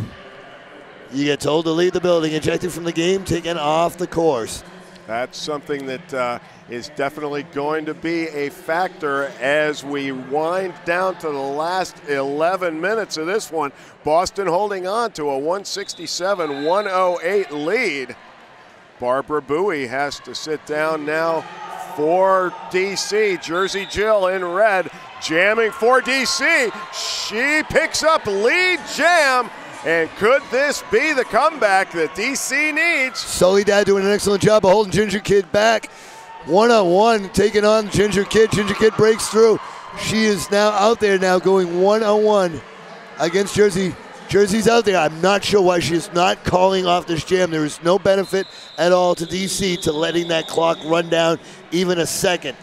you get told to leave the building, ejected from the game, taken off the course. That's something that uh, is definitely going to be a factor as we wind down to the last 11 minutes of this one. Boston holding on to a 167 108 lead. Barbara Bowie has to sit down now for DC. Jersey Jill in red, jamming for DC. She picks up lead jam. And could this be the comeback that DC needs? Soledad doing an excellent job of holding Ginger Kid back. One on one, taking on Ginger Kid. Ginger Kid breaks through. She is now out there now going one on one against Jersey Jersey's out there. I'm not sure why she's not calling off this jam. There is no benefit at all to DC to letting that clock run down even a second.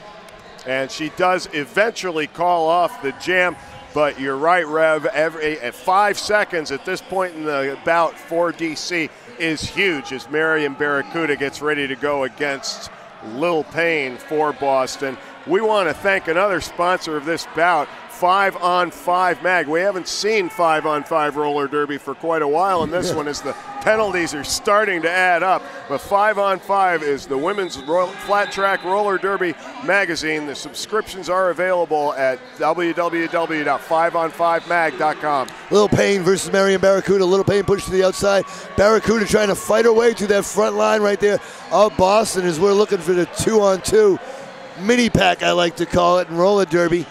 And she does eventually call off the jam. But you're right, Rev. Every at five seconds at this point in the bout for DC is huge as Marion Barracuda gets ready to go against Lil Payne for Boston. We want to thank another sponsor of this bout, five on five mag. We haven't seen five on five roller derby for quite a while, and this one is the penalties are starting to add up. But five on five is the women's flat track roller derby magazine. The subscriptions are available at www.fiveon5mag.com. Little Payne versus Marion Barracuda. Little Payne pushed to the outside. Barracuda trying to fight her way to that front line right there of Boston as we're looking for the two on two mini pack, I like to call it, in roller derby.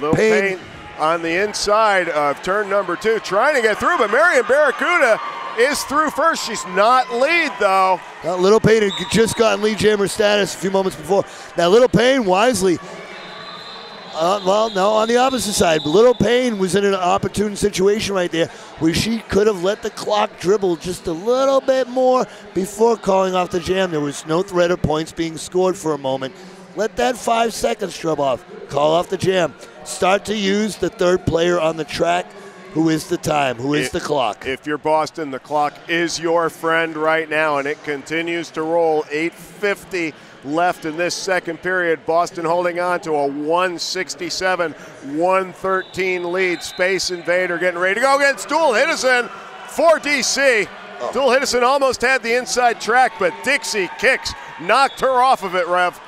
Little Payne. Payne on the inside of turn number two, trying to get through, but Marion Barracuda is through first. She's not lead though. Now, Little Payne had just gotten lead jammer status a few moments before. Now Little Payne wisely. Uh, well, no, on the opposite side, Little Payne was in an opportune situation right there where she could have let the clock dribble just a little bit more before calling off the jam. There was no threat of points being scored for a moment. Let that five seconds drop off. Call off the jam. Start to use the third player on the track. Who is the time? Who is if, the clock? If you're Boston, the clock is your friend right now, and it continues to roll. 850 left in this second period. Boston holding on to a 167 113 lead. Space Invader getting ready to go against Dual Hiddison for DC. Oh. Dual Hiddison almost had the inside track, but Dixie kicks knocked her off of it, Rev.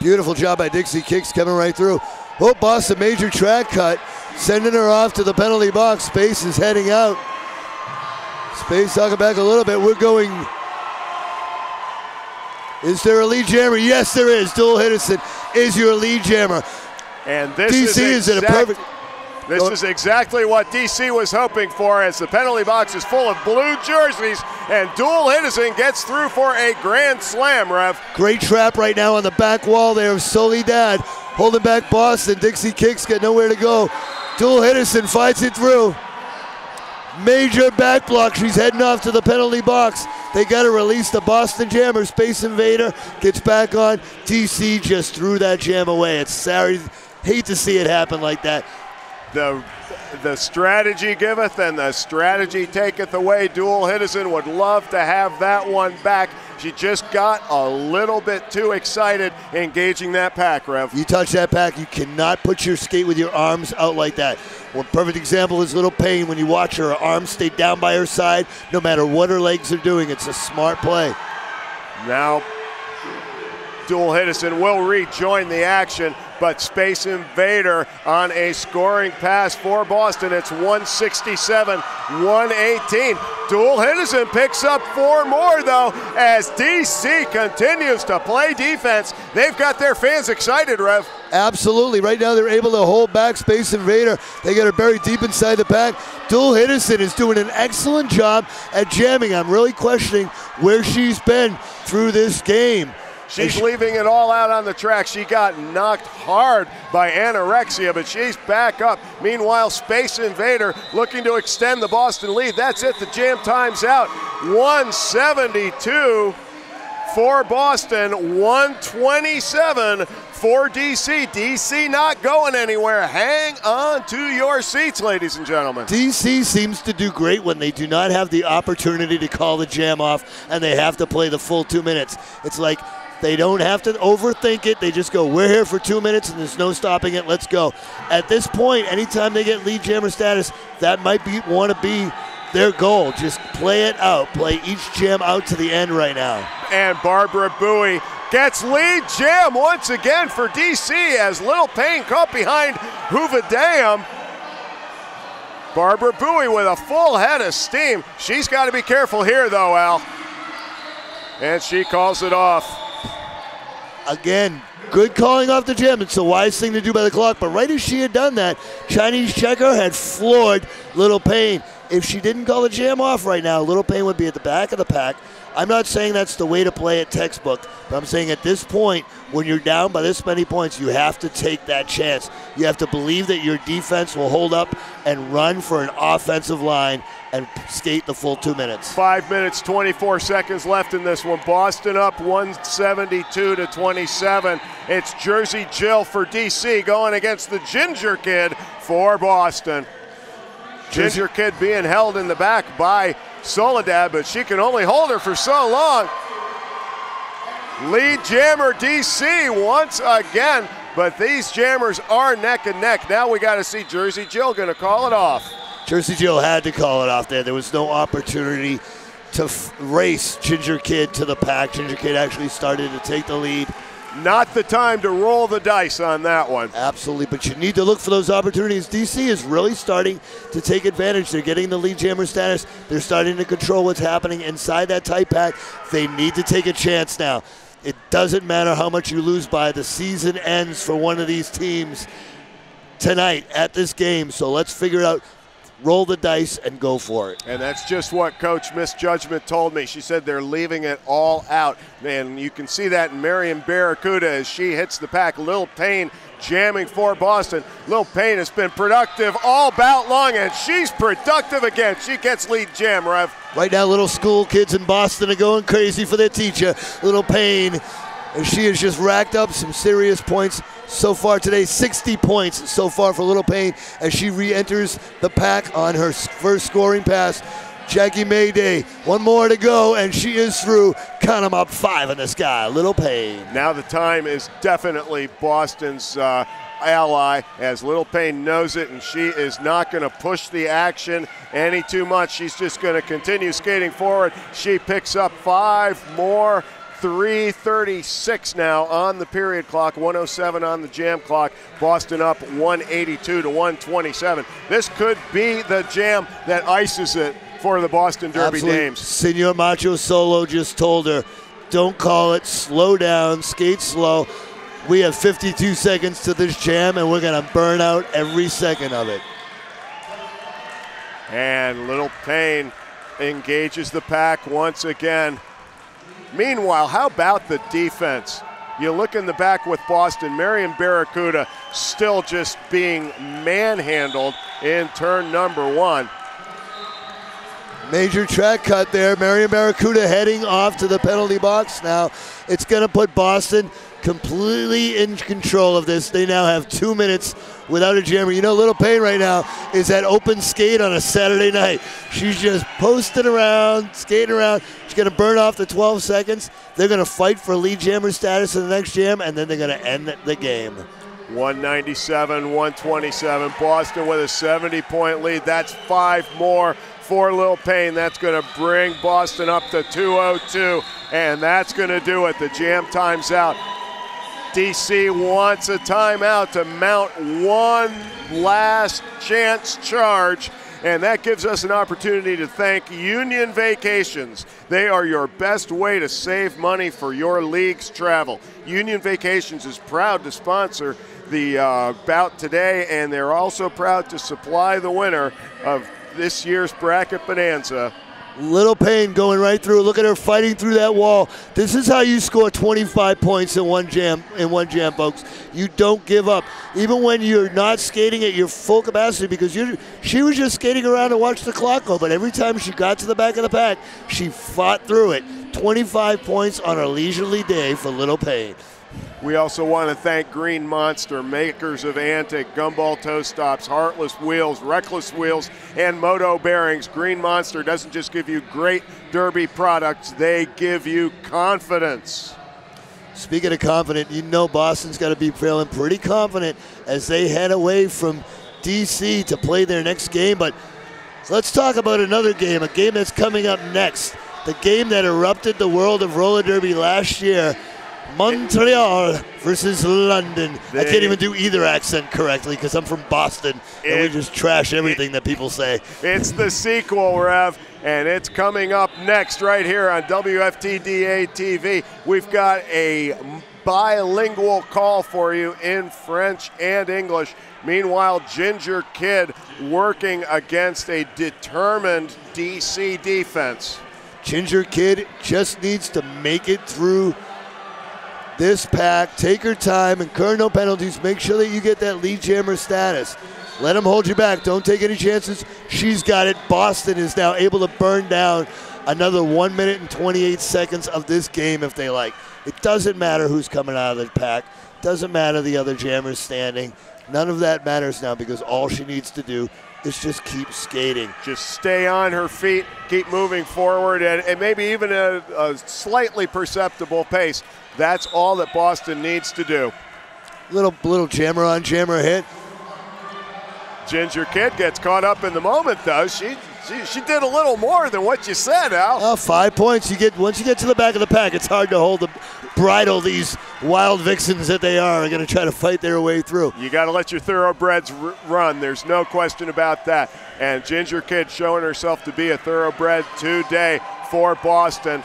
Beautiful job by Dixie Kicks coming right through. Oh, boss, a major track cut, sending her off to the penalty box. Space is heading out. Space talking back a little bit. We're going. Is there a lead jammer? Yes, there is. Dual Hiddison is your lead jammer. And this DC is, is a perfect. This is exactly what DC was hoping for as the penalty box is full of blue jerseys and Dual Hiddison gets through for a grand slam, Rev. Great trap right now on the back wall there of Soledad holding back Boston. Dixie Kicks got nowhere to go. Dual Hiddison fights it through. Major back block. She's heading off to the penalty box. They got to release the Boston Jammer. Space Invader gets back on. DC just threw that jam away. It's sorry. Hate to see it happen like that. The the strategy giveth and the strategy taketh away. Dual Hiddison would love to have that one back. She just got a little bit too excited engaging that pack, Rev. You touch that pack, you cannot put your skate with your arms out like that. One perfect example is Little Payne. When you watch her, her arms stay down by her side no matter what her legs are doing. It's a smart play. Now, Dual Hiddison will rejoin the action but Space Invader on a scoring pass for Boston. It's 167 118. Dual Hiddison picks up four more, though, as DC continues to play defense. They've got their fans excited, Rev. Absolutely. Right now, they're able to hold back Space Invader. They got her buried deep inside the pack. Dual Hiddison is doing an excellent job at jamming. I'm really questioning where she's been through this game. She's leaving it all out on the track. She got knocked hard by anorexia, but she's back up. Meanwhile, Space Invader looking to extend the Boston lead. That's it. The jam time's out. 172 for Boston, 127 for DC. DC not going anywhere. Hang on to your seats, ladies and gentlemen. DC seems to do great when they do not have the opportunity to call the jam off and they have to play the full two minutes. It's like they don't have to overthink it. They just go, we're here for two minutes and there's no stopping it. Let's go. At this point, anytime they get lead jammer status, that might be want to be their goal. Just play it out. Play each jam out to the end right now. And Barbara Bowie gets lead jam once again for DC as Little Payne caught behind Hoover Dam. Barbara Bowie with a full head of steam. She's got to be careful here, though, Al. And she calls it off again, good calling off the jam. It's the wise thing to do by the clock. But right as she had done that, Chinese checker had floored Little Payne. If she didn't call the jam off right now, Little Payne would be at the back of the pack. I'm not saying that's the way to play it textbook, but I'm saying at this point, when you're down by this many points, you have to take that chance. You have to believe that your defense will hold up and run for an offensive line and skate the full two minutes. Five minutes, 24 seconds left in this one. Boston up 172 to 27. It's Jersey Jill for DC going against the Ginger Kid for Boston. Ginger Kid being held in the back by Soledad, but she can only hold her for so long. Lead jammer DC once again, but these jammers are neck and neck. Now we got to see Jersey Jill going to call it off. Jersey Jill had to call it off there. There was no opportunity to race Ginger Kid to the pack. Ginger Kid actually started to take the lead. Not the time to roll the dice on that one. Absolutely, but you need to look for those opportunities. DC is really starting to take advantage. They're getting the lead jammer status. They're starting to control what's happening inside that tight pack. They need to take a chance now. It doesn't matter how much you lose by. The season ends for one of these teams tonight at this game. So let's figure out roll the dice and go for it. And that's just what Coach Misjudgment told me. She said they're leaving it all out. And you can see that in Marion Barracuda as she hits the pack. Lil Payne jamming for Boston. Lil Payne has been productive all bout long, and she's productive again. She gets lead jam, Rev. Right now, little school kids in Boston are going crazy for their teacher, Little Payne. And she has just racked up some serious points so far today. 60 points so far for Little Payne as she re enters the pack on her first scoring pass. Jackie Mayday, one more to go, and she is through. Count them up, five in the sky. Little Payne. Now the time is definitely Boston's uh, ally, as Little Payne knows it, and she is not going to push the action any too much. She's just going to continue skating forward. She picks up five more 336 now on the period clock, 107 on the jam clock. Boston up 182 to 127. This could be the jam that ices it for the Boston Derby Absolutely. Dames. Senor Macho Solo just told her, don't call it, slow down, skate slow. We have 52 seconds to this jam, and we're going to burn out every second of it. And Little Payne engages the pack once again. Meanwhile, how about the defense? You look in the back with Boston, Marion Barracuda still just being manhandled in turn number one. Major track cut there. Marion Barracuda heading off to the penalty box now. It's going to put Boston completely in control of this. They now have two minutes without a jammer. You know, Little Payne right now is at open skate on a Saturday night. She's just posting around, skating around. She's going to burn off the 12 seconds. They're going to fight for lead jammer status in the next jam, and then they're going to end the game. 197, 127. Boston with a 70 point lead. That's five more for Lil Payne. That's going to bring Boston up to 202, and that's going to do it. The jam time's out. DC wants a timeout to mount one last chance charge. And that gives us an opportunity to thank Union Vacations. They are your best way to save money for your league's travel. Union Vacations is proud to sponsor the uh, bout today, and they're also proud to supply the winner of this year's bracket bonanza. Little Payne going right through. Look at her fighting through that wall. This is how you score 25 points in one jam. In one jam, folks. You don't give up, even when you're not skating at your full capacity. Because you, she was just skating around to watch the clock go. But every time she got to the back of the pack, she fought through it. 25 points on a leisurely day for Little Payne. We also want to thank Green Monster, makers of Antik, Gumball Toe Stops, Heartless Wheels, Reckless Wheels, and Moto Bearings. Green Monster doesn't just give you great derby products, they give you confidence. Speaking of confident, you know Boston's got to be feeling pretty confident as they head away from DC to play their next game. But let's talk about another game, a game that's coming up next. The game that erupted the world of roller derby last year Montreal versus London. I can't even do either accent correctly because I'm from Boston and we just trash everything that people say. It's the sequel, Rev, and it's coming up next right here on WFTDA TV. We've got a bilingual call for you in French and English. Meanwhile, Ginger Kid working against a determined DC defense. Ginger Kid just needs to make it through this pack. Take her time, incur no penalties. Make sure that you get that lead jammer status. Let them hold you back. Don't take any chances. She's got it. Boston is now able to burn down another 1 minute and 28 seconds of this game if they like. It doesn't matter who's coming out of the pack. Doesn't matter the other jammers standing. None of that matters now because all she needs to do is just keep skating. Just stay on her feet, keep moving forward, and, and maybe even a, a slightly perceptible pace. That's all that Boston needs to do. Little little jammer on jammer hit. Ginger Kid gets caught up in the moment, though. She she, she did a little more than what you said, Al. Uh, five points. You get once you get to the back of the pack, it's hard to hold the bridle. These wild vixens that they are are going to try to fight their way through. You got to let your thoroughbreds r- run. There's no question about that. And Ginger Kid showing herself to be a thoroughbred today for Boston.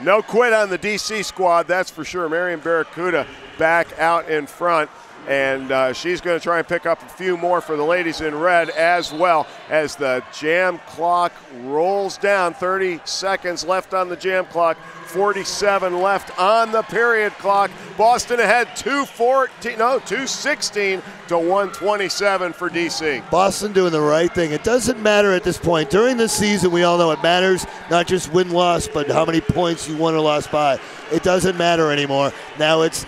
No quit on the DC squad, that's for sure. Marion Barracuda back out in front. And uh, she's going to try and pick up a few more for the ladies in red as well as the jam clock rolls down. 30 seconds left on the jam clock. 47 left on the period clock. Boston ahead 214, no, 216 to 127 for DC. Boston doing the right thing. It doesn't matter at this point. During the season, we all know it matters not just win loss, but how many points you won or lost by. It doesn't matter anymore. Now it's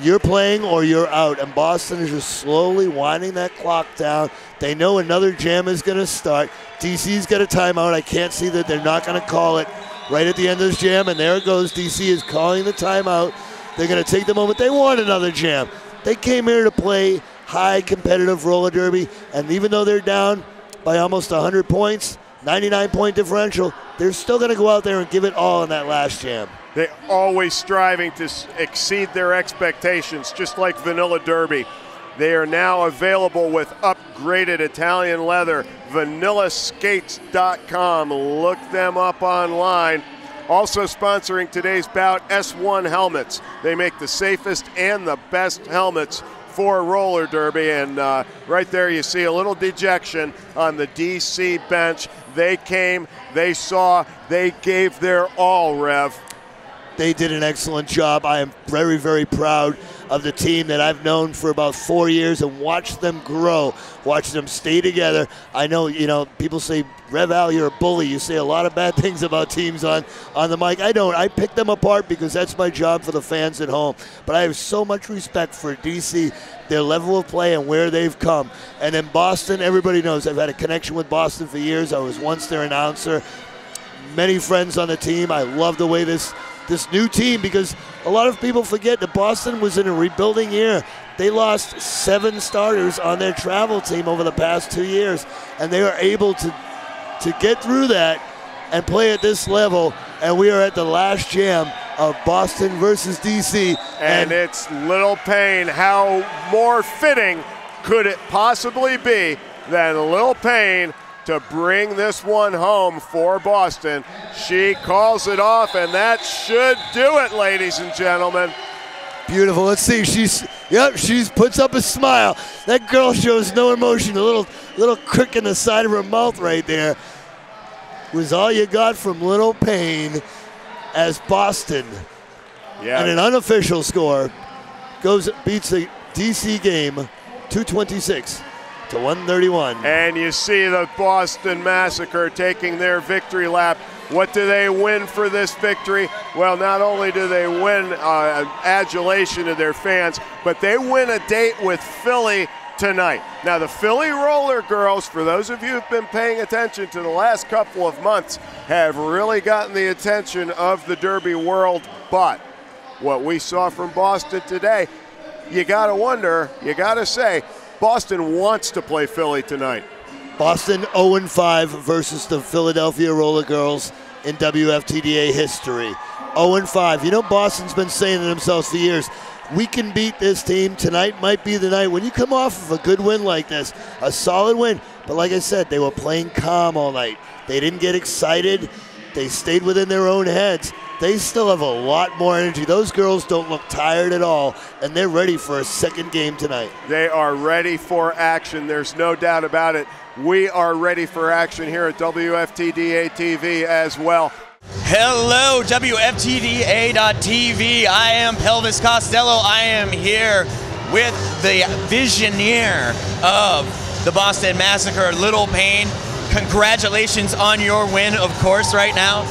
you're playing or you're out. And Boston is just slowly winding that clock down. They know another jam is going to start. DC's got a timeout. I can't see that they're not going to call it right at the end of this jam. And there it goes. DC is calling the timeout. They're going to take the moment. They want another jam. They came here to play high competitive roller derby. And even though they're down by almost 100 points, 99 point differential, they're still going to go out there and give it all in that last jam. They're always striving to exceed their expectations, just like Vanilla Derby. They are now available with upgraded Italian leather, vanillaskates.com. Look them up online. Also sponsoring today's bout, S1 Helmets. They make the safest and the best helmets for roller derby. And uh, right there, you see a little dejection on the DC bench. They came, they saw, they gave their all, Rev. They did an excellent job. I am very, very proud of the team that I've known for about four years and watched them grow, watched them stay together. I know, you know, people say, Rev Al, you're a bully. You say a lot of bad things about teams on, on the mic. I don't. I pick them apart because that's my job for the fans at home. But I have so much respect for DC, their level of play, and where they've come. And in Boston, everybody knows I've had a connection with Boston for years. I was once their announcer. Many friends on the team. I love the way this this new team because a lot of people forget that Boston was in a rebuilding year. They lost seven starters on their travel team over the past two years, and they were able to to get through that and play at this level. And we are at the last jam of Boston versus DC. And, and it's Little Payne. How more fitting could it possibly be than Little Payne to bring this one home for Boston. She calls it off, and that should do it, ladies and gentlemen. Beautiful. Let's see. She's yep. She puts up a smile. That girl shows no emotion. A little little crick in the side of her mouth right there was all you got from Little Payne as Boston. Yeah. And an unofficial score goes beats the DC game 226 to 131. And you see the Boston Massacre taking their victory lap. What do they win for this victory? Well, not only do they win uh, adulation of their fans, but they win a date with Philly tonight. Now, the Philly Roller Girls, for those of you who've been paying attention to the last couple of months, have really gotten the attention of the Derby world. But what we saw from Boston today, you got to wonder, you got to say, Boston wants to play Philly tonight. Boston 0 5 versus the Philadelphia Roller Girls in WFTDA history. 0 5. You know, Boston's been saying to themselves for years, we can beat this team. Tonight might be the night. When you come off of a good win like this, a solid win, but like I said, they were playing calm all night. They didn't get excited. They stayed within their own heads. They still have a lot more energy. Those girls don't look tired at all, and they're ready for a second game tonight. They are ready for action. There's no doubt about it. We are ready for action here at WFTDA TV as well. Hello, WFTDA.tv. I am Pelvis Costello. I am here with the visioneer of the Boston Massacre, Little Payne. Congratulations on your win, of course, right now.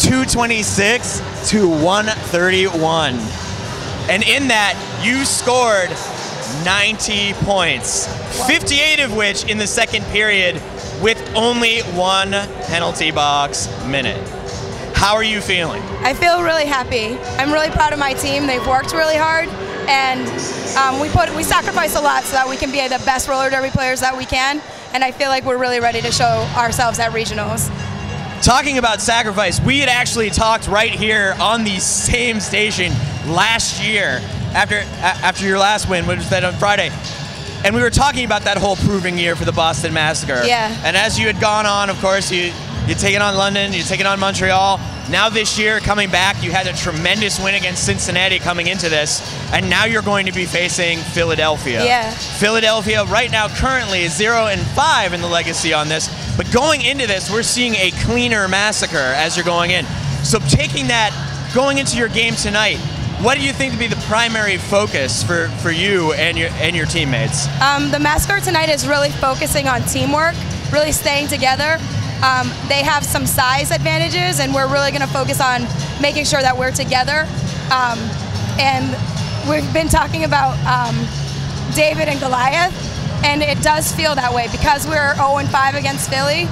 226 to 131. And in that, you scored 90 points, 58 of which in the second period with only one penalty box minute. How are you feeling? I feel really happy. I'm really proud of my team. They've worked really hard, and um, we put we sacrifice a lot so that we can be the best roller derby players that we can. And I feel like we're really ready to show ourselves at regionals. Talking about sacrifice, we had actually talked right here on the same station last year after after your last win, which was that on Friday. And we were talking about that whole proving year for the Boston Massacre. Yeah. And as you had gone on, of course, you you taking on London, you taking on Montreal. Now this year, coming back, you had a tremendous win against Cincinnati coming into this, and now you're going to be facing Philadelphia. Yeah. Philadelphia right now currently is zero and five in the legacy on this, but going into this, we're seeing a cleaner massacre as you're going in. So taking that, going into your game tonight, what do you think to be the primary focus for, for you and your and your teammates? Um, the massacre tonight is really focusing on teamwork, really staying together, um, they have some size advantages, and we're really going to focus on making sure that we're together. Um, and we've been talking about um, David and Goliath, and it does feel that way because we're 0 5 against Philly.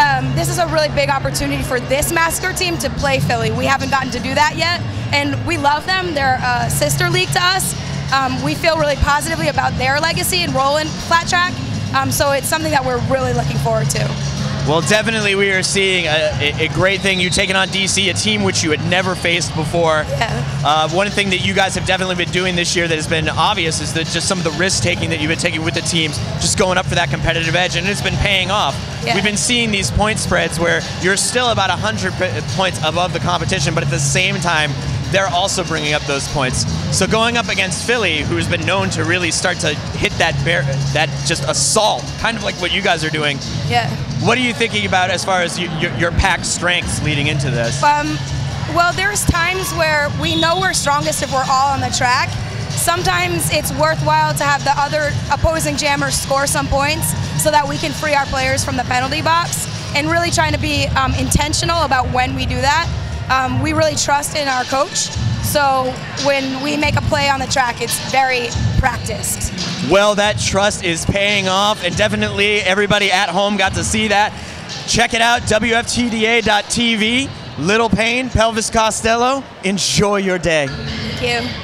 Um, this is a really big opportunity for this massacre team to play Philly. We haven't gotten to do that yet, and we love them. They're a sister league to us. Um, we feel really positively about their legacy and role in flat track. Um, so it's something that we're really looking forward to. Well, definitely we are seeing a, a, great thing. You taking on DC, a team which you had never faced before. Yeah. Uh, one thing that you guys have definitely been doing this year that has been obvious is that just some of the risk taking that you've been taking with the teams, just going up for that competitive edge, and it's been paying off. Yeah. We've been seeing these point spreads where you're still about 100 points above the competition, but at the same time, they're also bringing up those points. So going up against Philly, who's been known to really start to hit that bear, that just assault, kind of like what you guys are doing. Yeah. What are you thinking about as far as you, your, your pack strengths leading into this? Um, Well, there's times where we know we're strongest if we're all on the track. Sometimes it's worthwhile to have the other opposing jammers score some points so that we can free our players from the penalty box and really trying to be um, intentional about when we do that. Um, we really trust in our coach, so when we make a play on the track, it's very practiced. Well, that trust is paying off, and definitely everybody at home got to see that. Check it out, WFTDA.tv. Little Payne, Pelvis Costello. Enjoy your day. Thank you.